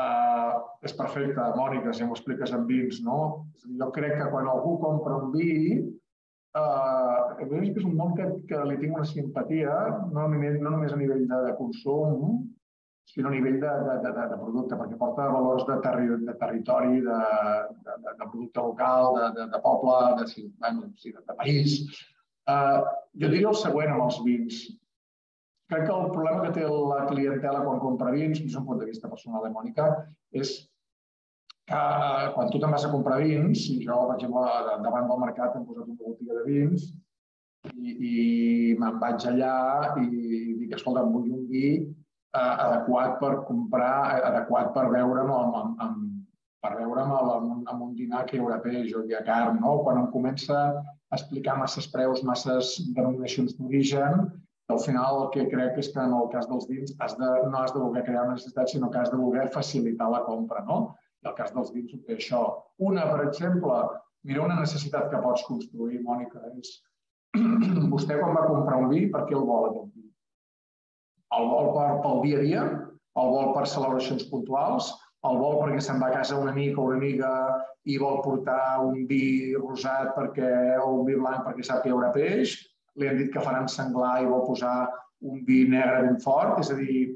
Uh, és perfecte, Mònica, si m'ho expliques en vins, no? Jo crec que quan algú compra un vi, Uh, que és un món que, que li tinc una simpatia, no, només, no només a nivell de, de consum, sinó a nivell de, de, de, de producte, perquè porta valors de, terri, de territori, de, de, de, de producte local, de, de, de poble, de, sí, de, de país. Uh, jo diria el següent amb els vins. Crec que el problema que té la clientela quan compra vins, des d'un punt de vista personal de Mònica, és que quan tu te'n vas a comprar vins, i jo, per exemple, davant del mercat hem posat una botiga de vins, i, i me'n vaig allà i dic, escolta, vull un vi eh, adequat per comprar, adequat per veure'm amb, amb, amb, per veure'm amb, amb un dinar que hi haurà peix o hi ha carn. No? Quan em comença a explicar masses preus, masses denominacions d'origen, al final el que crec és que en el cas dels vins has de, no has de voler crear una necessitat, sinó que has de voler facilitar la compra. No? I el cas dels vins té això. Una, per exemple, mira una necessitat que pots construir, Mònica, és vostè quan va comprar un vi, per què el vol aquest vi? El vol per, pel dia a dia? El vol per celebracions puntuals? El vol perquè se'n va a casa un amic o una amiga i vol portar un vi rosat perquè, o un vi blanc perquè sap que hi haurà peix? Li han dit que faran senglar i vol posar un vi negre ben fort? És a dir,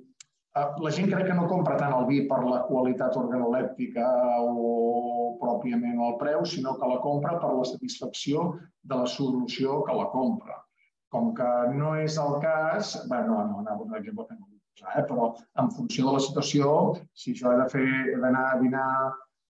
la gent crec que no compra tant el vi per la qualitat organolèptica o pròpiament el preu, sinó que la compra per la satisfacció de la solució que la compra. Com que no és el cas, bé, no, no, anava un exemple que no vull posar, eh? però en funció de la situació, si jo he d'anar a dinar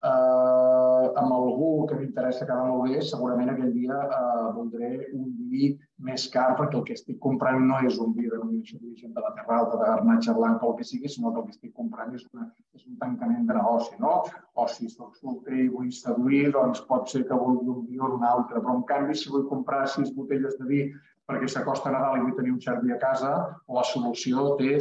eh, amb algú que m'interessa quedar molt bé, segurament aquell dia eh, voldré un vi més car perquè el que estic comprant no és un vi de d'origen de la terra alta, de garnatge blanc o el que sigui, sinó que el que estic comprant és, una, és un tancament de negoci. No? O si soc solter i vull seduir, doncs pot ser que vulgui un vi o un altre. Però en canvi, si vull comprar sis botelles de vi perquè s'acosta a Nadal i vull tenir un xerri a casa, la solució té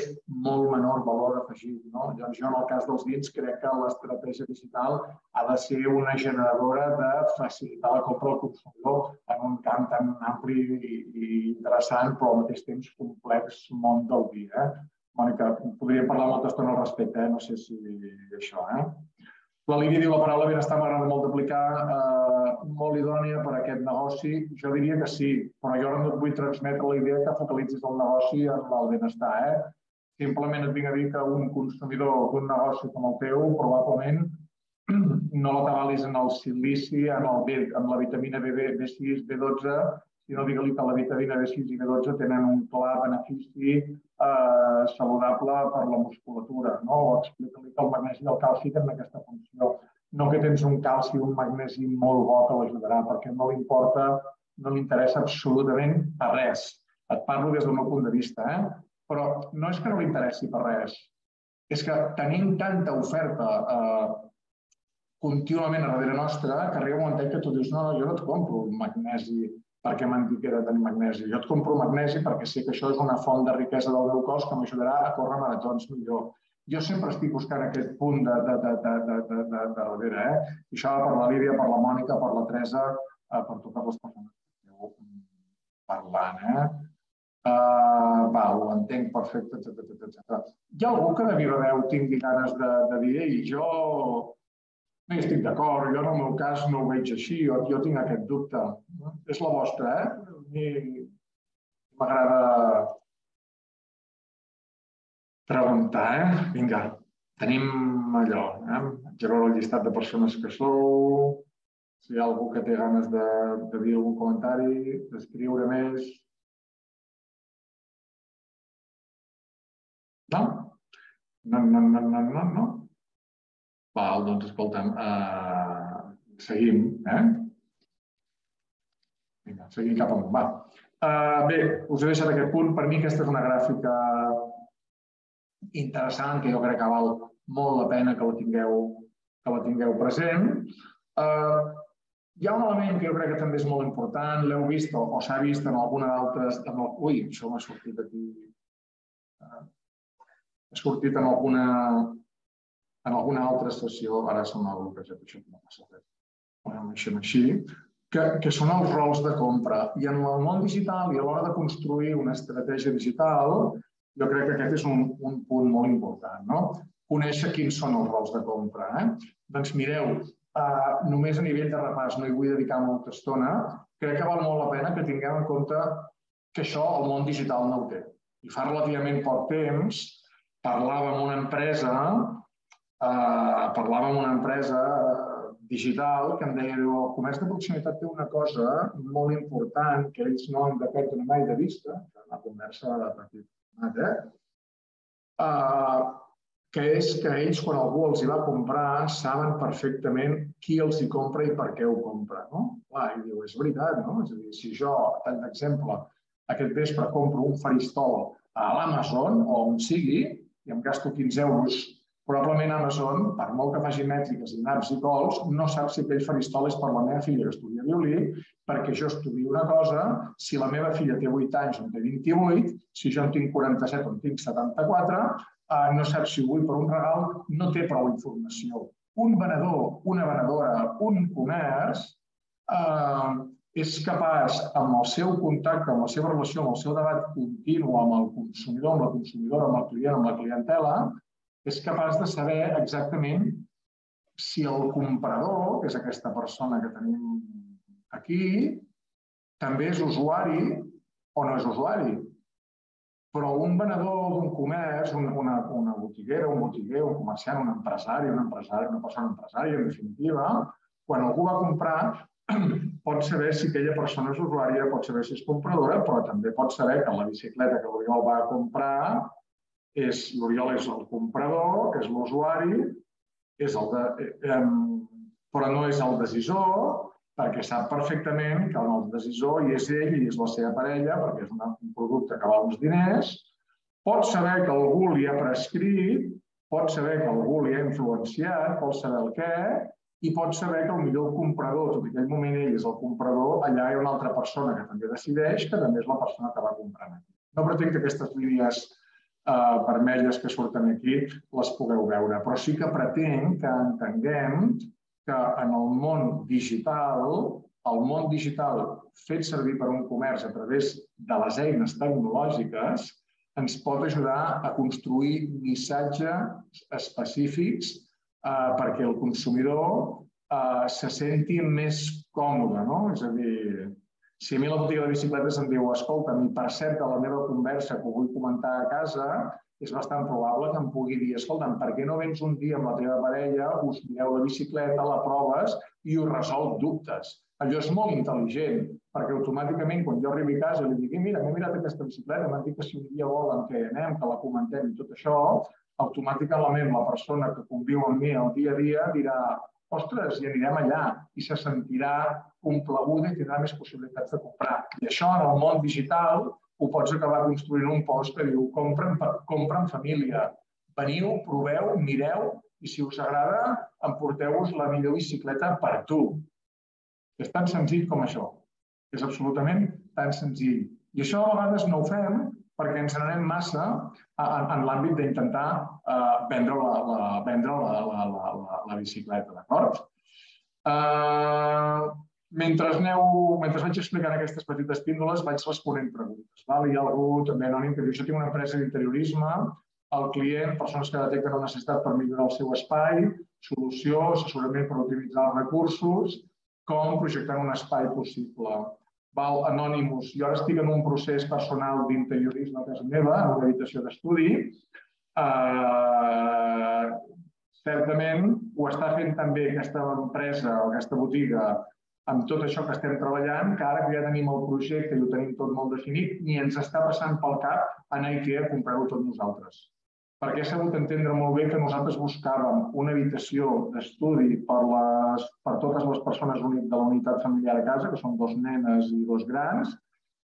molt menor valor afegit. No? Llavors, jo, en el cas dels vins, crec que l'estratègia digital ha de ser una generadora de facilitar la compra al consumidor en un camp tan ampli i, i interessant, però al mateix temps complex món del vi. Eh? Mònica, podríem parlar molta estona al respecte, eh? no sé si això. Eh? La Lídia diu la paraula benestar m'agrada molt d'aplicar, eh, molt idònia per a aquest negoci. Jo diria que sí, però jo no et vull transmetre la idea que focalitzis el negoci en el benestar. Eh? Simplement et vinc a dir que un consumidor d'un negoci com el teu probablement no l'atavalis en el silici, en, el la vitamina B, B6, B12, sinó digue-li que la vitamina B6 i B12 tenen un clar benefici eh, saludable per la musculatura, no? o explica-li que el magnesi i el calci tenen aquesta funció. No que tens un calci i un magnesi molt bo que l'ajudarà, perquè no li importa, no li interessa absolutament a res. Et parlo des del meu punt de vista, eh? però no és que no li interessi per res, és que tenim tanta oferta eh, contínuament a darrere nostra que arriba un moment que tu dius no, jo no et compro magnesi perquè m'han dit que he de tenir magnesi. Jo et compro magnesi perquè sé que això és una font de riquesa del meu cos que m'ajudarà a córrer maratons millor. Jo sempre estic buscant aquest punt de, de, de, de, de, de, de, de darrere. Eh? I això per la Lídia, per la Mònica, per la Teresa, eh, per totes les persones que esteu parlant. Eh? Uh, va, ho entenc perfecte, etc etc. Hi ha algú que de viva veu tingui ganes de, de dir i jo no hi estic d'acord, jo en el meu cas no ho veig així, jo, jo tinc aquest dubte. És la vostra, eh? A mi m'agrada preguntar, eh? Vinga, tenim allò, eh? Gerar el llistat de persones que sou, si hi ha algú que té ganes de, de dir algun comentari, d'escriure més. No? No, no, no, no, no, no. Val, doncs escolta'm, uh, seguim, eh? Vinga, seguim cap amunt, va. Uh, bé, us he deixat aquest punt. Per mi aquesta és una gràfica interessant, que jo crec que val molt la pena que la tingueu, que la tingueu present. Uh, hi ha un element que jo crec que també és molt important, l'heu vist o, o s'ha vist en alguna d'altres... El... Ui, això m'ha sortit aquí. Uh, ha sortit en alguna, en alguna altra sessió, ara se m'ha bloquejat això, no passa res, ho deixem així, que, que són els rols de compra. I en el món digital i a l'hora de construir una estratègia digital, jo crec que aquest és un, un punt molt important. No? Conèixer quins són els rols de compra. Eh? Doncs mireu, uh, només a nivell de repàs, no hi vull dedicar molta estona, crec que val molt la pena que tinguem en compte que això el món digital no ho té. I fa relativament poc temps parlava amb una empresa, eh, parlava amb una empresa digital que em deia que el comerç de proximitat té una cosa molt important que ells no han de perdre mai de vista, la conversa de petit format, eh? Uh, que és que ells, quan algú els hi va comprar, saben perfectament qui els hi compra i per què ho compra. No? Clar, i diu, és veritat, no? És a dir, si jo, tant d'exemple, aquest vespre compro un faristol a l'Amazon o on sigui i em gasto 15 euros probablement Amazon, per molt que faci mètriques i naps i cols, no sap si aquell faristol és per la meva filla que estudia violí, perquè jo estudio una cosa, si la meva filla té 8 anys o en té 28, si jo en tinc 47 o en tinc 74, eh, no sap si ho vull per un regal, no té prou informació. Un venedor, una venedora, un comerç, eh, és capaç, amb el seu contacte, amb la seva relació, amb el seu debat continu amb el consumidor, amb la consumidora, amb el client, amb la clientela, és capaç de saber exactament si el comprador, que és aquesta persona que tenim aquí, també és usuari o no és usuari. Però un venedor d'un comerç, una, una, una botiguera, un botiguer, un comerciant, un empresari, un empresari, una persona empresària, en definitiva, quan algú va comprar, pot saber si aquella persona és usuària, pot saber si és compradora, però també pot saber que la bicicleta que l'Oriol va comprar és l'Oriol és el comprador, que és l'usuari, és el però no és el decisor, perquè sap perfectament que el decisor i és ell i és la seva parella, perquè és un producte que val uns diners, pot saber que algú li ha prescrit, pot saber que algú li ha influenciat, pot saber el què, i pot saber que el millor comprador, tot i en aquell moment ell és el comprador, allà hi ha una altra persona que també decideix, que també és la persona que va comprant aquí. No pretenc que aquestes línies eh, vermelles que surten aquí les pugueu veure. Però sí que pretenc que entenguem que en el món digital, el món digital fet servir per un comerç a través de les eines tecnològiques, ens pot ajudar a construir missatges específics eh, perquè el consumidor eh, se senti més còmode. No? És a dir, si a mi la botiga de bicicletes em diu escolta, mi percep de la meva conversa que vull comentar a casa, és bastant probable que em pugui dir escolta, per què no vens un dia amb la teva parella, us mireu la bicicleta, la proves i us resol dubtes. Allò és molt intel·ligent, perquè automàticament quan jo arribi a casa li digui mira, m'he mirat aquesta bicicleta, m'han dit que si un dia volen que anem, que la comentem i tot això, automàticament la persona que conviu amb mi el dia a dia dirà ostres, i anirem allà i se sentirà complaguda i tindrà més possibilitats de comprar. I això en el món digital ho pots acabar construint un post que diu compra en, compra en família, veniu, proveu, mireu i si us agrada emporteu-vos la millor bicicleta per tu. És tan senzill com això. És absolutament tan senzill. I això a vegades no ho fem perquè ens n'anem massa en, en l'àmbit d'intentar eh, vendre, la, la, vendre la, la, la, la, la bicicleta, d'acord? Eh, mentre, aneu, mentre vaig explicant aquestes petites píndoles, vaig responent preguntes. Val? Hi ha algú també anònim que diu, jo tinc una empresa d'interiorisme, el client, persones que detecten una necessitat per millorar el seu espai, solució, assessorament per utilitzar els recursos, com projectar un espai possible val, Anonymous. Jo ara estic en un procés personal d'interiorisme a casa meva, en una habitació d'estudi. Uh, certament ho està fent també aquesta empresa o aquesta botiga amb tot això que estem treballant, que ara que ja tenim el projecte i ho tenim tot molt definit, ni ens està passant pel cap anar a IKEA a comprar-ho tot nosaltres perquè he sabut entendre molt bé que nosaltres buscàvem una habitació d'estudi per, les, per totes les persones de la unitat familiar a casa, que són dos nenes i dos grans,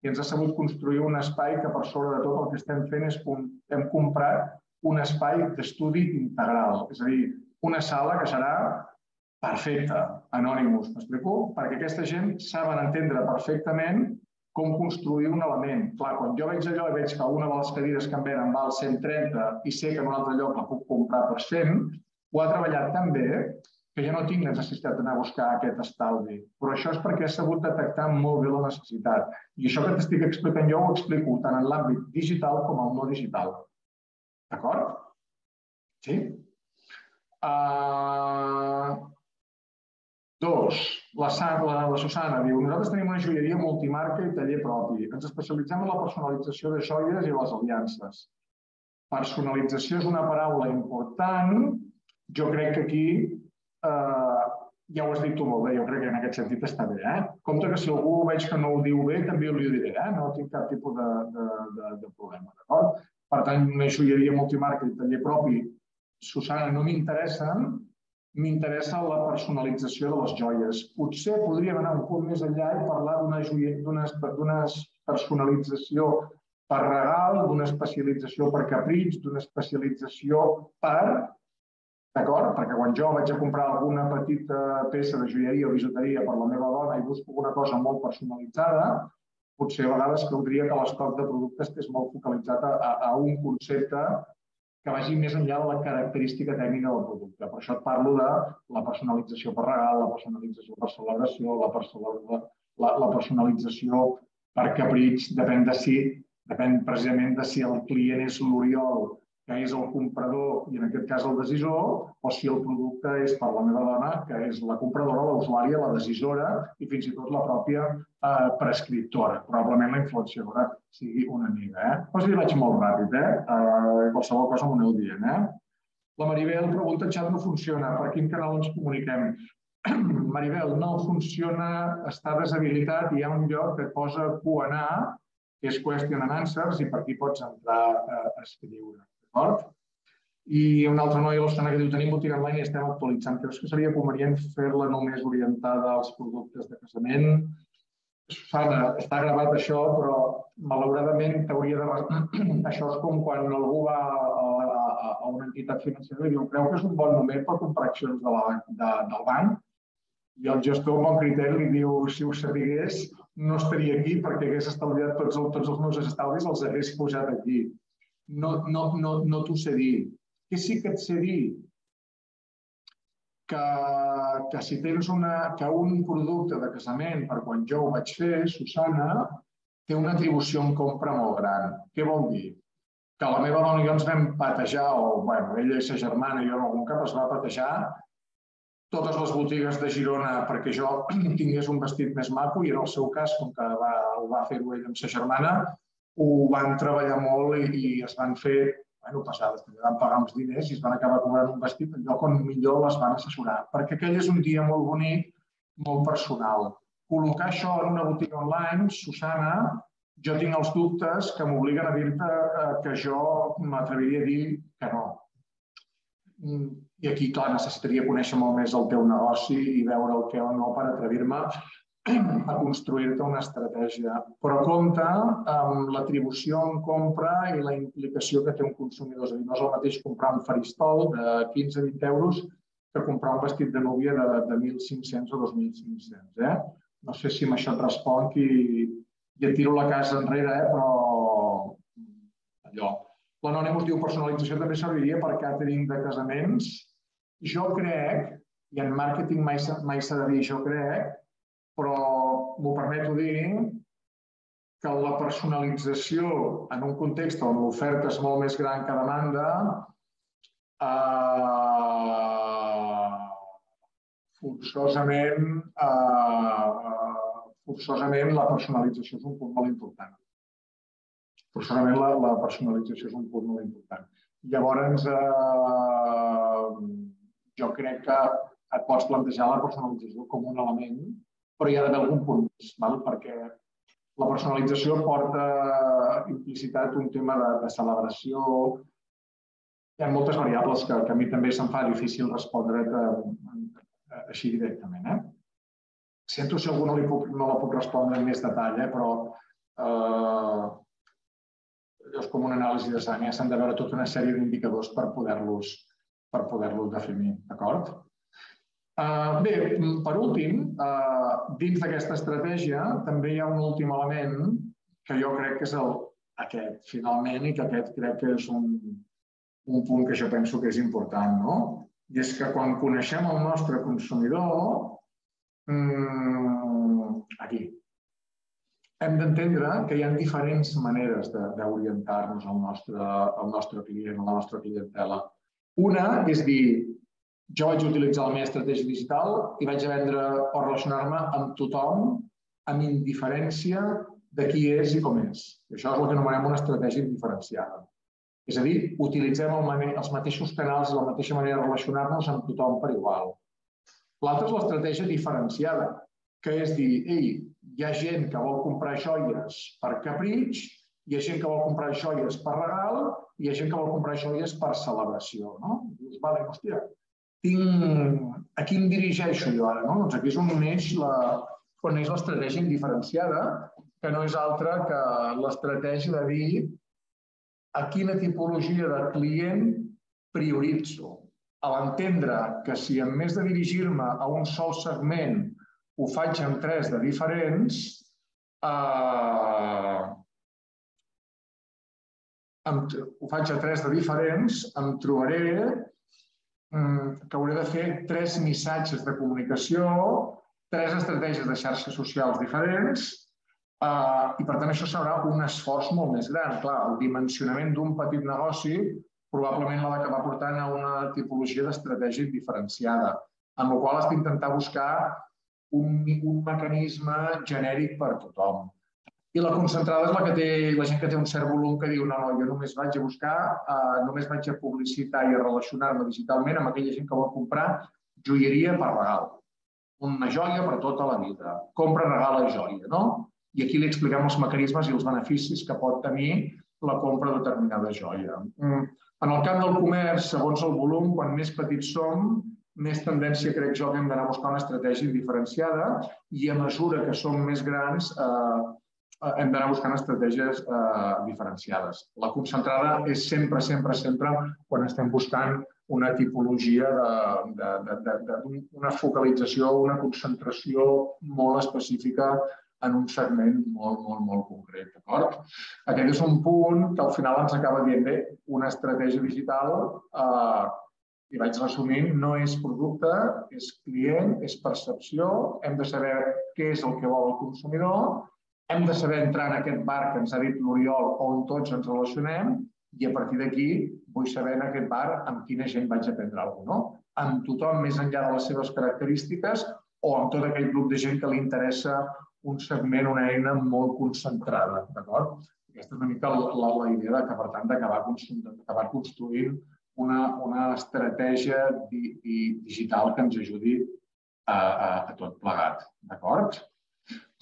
i ens ha sabut construir un espai que per sobre de tot el que estem fent és que hem comprat un espai d'estudi integral, és a dir, una sala que serà perfecta, Anonymous, m'explico? Perquè aquesta gent saben entendre perfectament com construir un element. Clar, quan jo veig allò i veig que una de les cadires que em venen val 130 i sé que en un altre lloc la puc comprar per 100, ho ha treballat tan bé que ja no tinc necessitat d'anar a buscar aquest estalvi. Però això és perquè he sabut detectar molt bé la necessitat. I això que t'estic explicant jo ho explico tant en l'àmbit digital com el no digital. D'acord? Sí? Uh, Dos, la, la, la Susana diu, nosaltres tenim una joieria multimarca i taller propi. Ens especialitzem en la personalització de joies i les aliances. Personalització és una paraula important. Jo crec que aquí eh, ja ho has dit tu molt bé, jo crec que en aquest sentit està bé. Eh? Compte que si algú veig que no ho diu bé, també ho diré, eh? no tinc cap tipus de, de, de, de problema. D'acord? Per tant, una joieria multimarca i taller propi, Susana, no m'interessen, m'interessa la personalització de les joies. Potser podríem anar un punt més enllà i parlar d'una personalització per regal, d'una especialització per capritx, d'una especialització per... D'acord? Perquè quan jo vaig a comprar alguna petita peça de joieria o bijuteria per la meva dona i busco una cosa molt personalitzada, potser a vegades caldria que l'estoc de productes estés molt focalitzat a, a un concepte que vagi més enllà de la característica tècnica del producte. Per això et parlo de la personalització per regal, la personalització per celebració, la, la, la personalització per capritx, depèn de si, depèn precisament de si el client és l'Oriol que és el comprador i en aquest cas el decisor, o si el producte és per la meva dona, que és la compradora, la usuària, la decisora i fins i tot la pròpia eh, prescriptora. Probablement la influenciadora sigui una amiga. Eh? Però si vaig molt ràpid, eh? eh qualsevol cosa m'ho aneu dient. Eh? La Maribel pregunta, xat no funciona, per quin canal ens comuniquem? Maribel, no funciona, està deshabilitat hi ha un lloc que posa Q&A, que és Question and Answers, i per aquí pots entrar a escriure. D'acord? I un altre noi a l'Ostana que diu tenim botiga online i estem actualitzant. Creus que seria convenient fer-la només orientada als productes de casament? Susana, està gravat això, però malauradament t'hauria de... això és com quan algú va a, a, una entitat financera i diu creu que és un bon moment per comprar accions de la, de, del banc i el gestor amb bon criteri li diu si ho sabigués no estaria aquí perquè hagués estalviat tots, tots els meus estalvis, els hagués posat aquí no, no, no, no t'ho sé dir. Què sí que et sé dir? Que, que si tens una, que un producte de casament, per quan jo ho vaig fer, Susana, té una atribució en compra molt gran. Què vol dir? Que la meva dona i jo ens vam patejar, o bueno, ella i sa germana i jo en algun cap es va patejar totes les botigues de Girona perquè jo tingués un vestit més maco i en el seu cas, com que va, va fer-ho ella amb sa germana, ho van treballar molt i, i es van fer bueno, passades, també van pagar uns diners i es van acabar cobrant un vestit en lloc on millor les van assessorar, perquè aquell és un dia molt bonic, molt personal. Col·locar això en una botiga online, Susana, jo tinc els dubtes que m'obliguen a dir-te eh, que jo m'atreviria a dir que no. Mm, I aquí, clar, necessitaria conèixer molt més el teu negoci i veure el que o no per atrevir-me a construir-te una estratègia. Però compta amb l'atribució en compra i la implicació que té un consumidor. És a dir, no és el mateix comprar un faristol de 15-20 euros que comprar un vestit de núvia de, de 1.500 o 2.500. Eh? No sé si amb això et responc i, i et tiro la casa enrere, eh? però allò. L'Anònimus diu personalització també serviria per catering de casaments. Jo crec, i en màrqueting mai s'ha de dir jo crec, però m'ho permeto dir que la personalització en un context on l'oferta és molt més gran que demanda, eh, forçosament, eh, forçosament la personalització és un punt molt important. Forçosament la, la personalització és un punt molt important. Llavors, eh, jo crec que et pots plantejar la personalització com un element però hi ha d'haver algun punt val? perquè la personalització porta implicitat un tema de, de celebració. Hi ha moltes variables que, que a mi també se'm fa difícil respondre així directament. Eh? Sento si algú no, li puc, no la puc respondre en més detall, eh? però eh, és com una anàlisi de sang. Eh? S'han de veure tota una sèrie d'indicadors per poder-los per poder-los definir, d'acord? Uh, bé, per últim, uh, dins d'aquesta estratègia també hi ha un últim element que jo crec que és el, aquest, finalment, i que aquest crec que és un, un punt que jo penso que és important, no? I és que quan coneixem el nostre consumidor, mmm, aquí, hem d'entendre que hi ha diferents maneres d'orientar-nos al nostre, al nostre client, a la nostra clientela. Una és dir, jo vaig utilitzar la meva estratègia digital i vaig vendre o relacionar-me amb tothom amb indiferència de qui és i com és. I això és el que anomenem una estratègia diferenciada. És a dir, utilitzem el, els mateixos canals i la mateixa manera de relacionar-nos amb tothom per igual. L'altra és l'estratègia diferenciada, que és dir, ei, hi ha gent que vol comprar joies per capritx, hi ha gent que vol comprar joies per regal, i hi ha gent que vol comprar joies per celebració. No? Dius, vale, hòstia, tinc... a qui em dirigeixo jo ara? No? Doncs aquí és on neix la, on neix l'estratègia indiferenciada, que no és altra que l'estratègia de dir a quina tipologia de client prioritzo. A l'entendre que si en més de dirigir-me a un sol segment ho faig en tres de diferents, eh, em, ho faig a tres de diferents, em trobaré mm, que hauré de fer tres missatges de comunicació, tres estratègies de xarxes socials diferents, eh, i per tant això serà un esforç molt més gran. Clar, el dimensionament d'un petit negoci probablement l'ha d'acabar portant a una tipologia d'estratègia diferenciada, en la qual has d'intentar buscar un, un mecanisme genèric per a tothom. I la concentrada és la que té la gent que té un cert volum que diu no, no, jo només vaig a buscar, eh, només vaig a publicitar i a relacionar-me digitalment amb aquella gent que vol comprar joieria per regal. Una joia per tota la vida. Compra, regala joia, no? I aquí li expliquem els mecanismes i els beneficis que pot tenir la compra de determinada joia. Mm. En el camp del comerç, segons el volum, quan més petits som, més tendència crec jo que hem d'anar a buscar una estratègia diferenciada i a mesura que som més grans eh, hem d'anar buscant estratègies eh, diferenciades. La concentrada és sempre, sempre, sempre quan estem buscant una tipologia d'una focalització, una concentració molt específica en un segment molt, molt, molt concret. D'acord? Aquest és un punt que al final ens acaba dient bé, una estratègia digital, eh, i vaig resumint, no és producte, és client, és percepció, hem de saber què és el que vol el consumidor hem de saber entrar en aquest bar que ens ha dit l'Oriol on tots ens relacionem i a partir d'aquí vull saber en aquest bar amb quina gent vaig a prendre alguna cosa. No? Amb tothom més enllà de les seves característiques o amb tot aquell grup de gent que li interessa un segment, una eina molt concentrada. D'acord? Aquesta és una mica la, la, la idea de que, per tant, d'acabar construint una, una estratègia di, di, digital que ens ajudi a, a, a tot plegat. D'acord?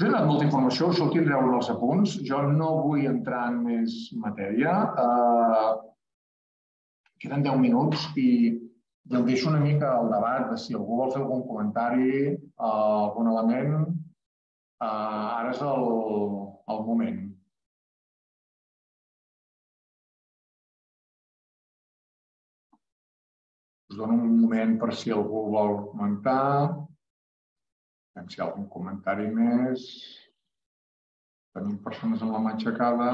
He donat molta informació, ho tindreu els apunts. Jo no vull entrar en més matèria. Uh, queden 10 minuts i el deixo una mica al debat de si algú vol fer algun comentari, uh, algun element. Uh, ara és el, el moment. Us dono un moment per si algú vol comentar. Aviam si hi ha algun comentari més. Tenim persones amb la mà aixecada.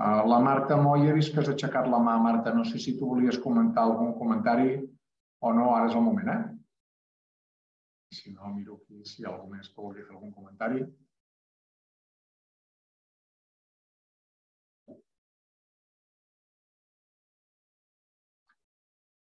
Uh, la Marta Moya, he vist que has aixecat la mà, Marta. No sé si tu volies comentar algun comentari o no, ara és el moment, eh? Si no, miro aquí si hi ha algú més que vulgui fer algun comentari.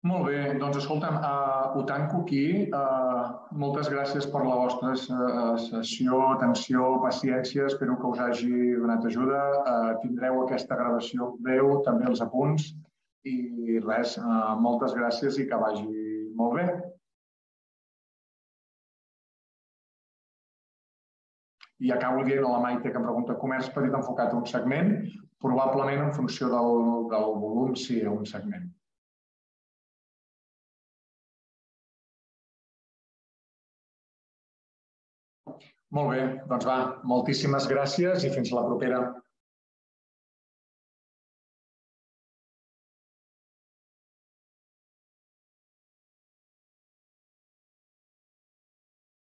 Molt bé, doncs escolta'm, uh, ho tanco aquí. Uh, moltes gràcies per la vostra uh, sessió, atenció, paciència. Espero que us hagi donat ajuda. Uh, tindreu aquesta gravació breu, també els apunts. I res, uh, moltes gràcies i que vagi molt bé. I acabo dient a la Maite que em pregunta comerç petit enfocat a un segment, probablement en funció del, del volum, sí, a un segment. Molt bé, doncs va, moltíssimes gràcies i fins la propera.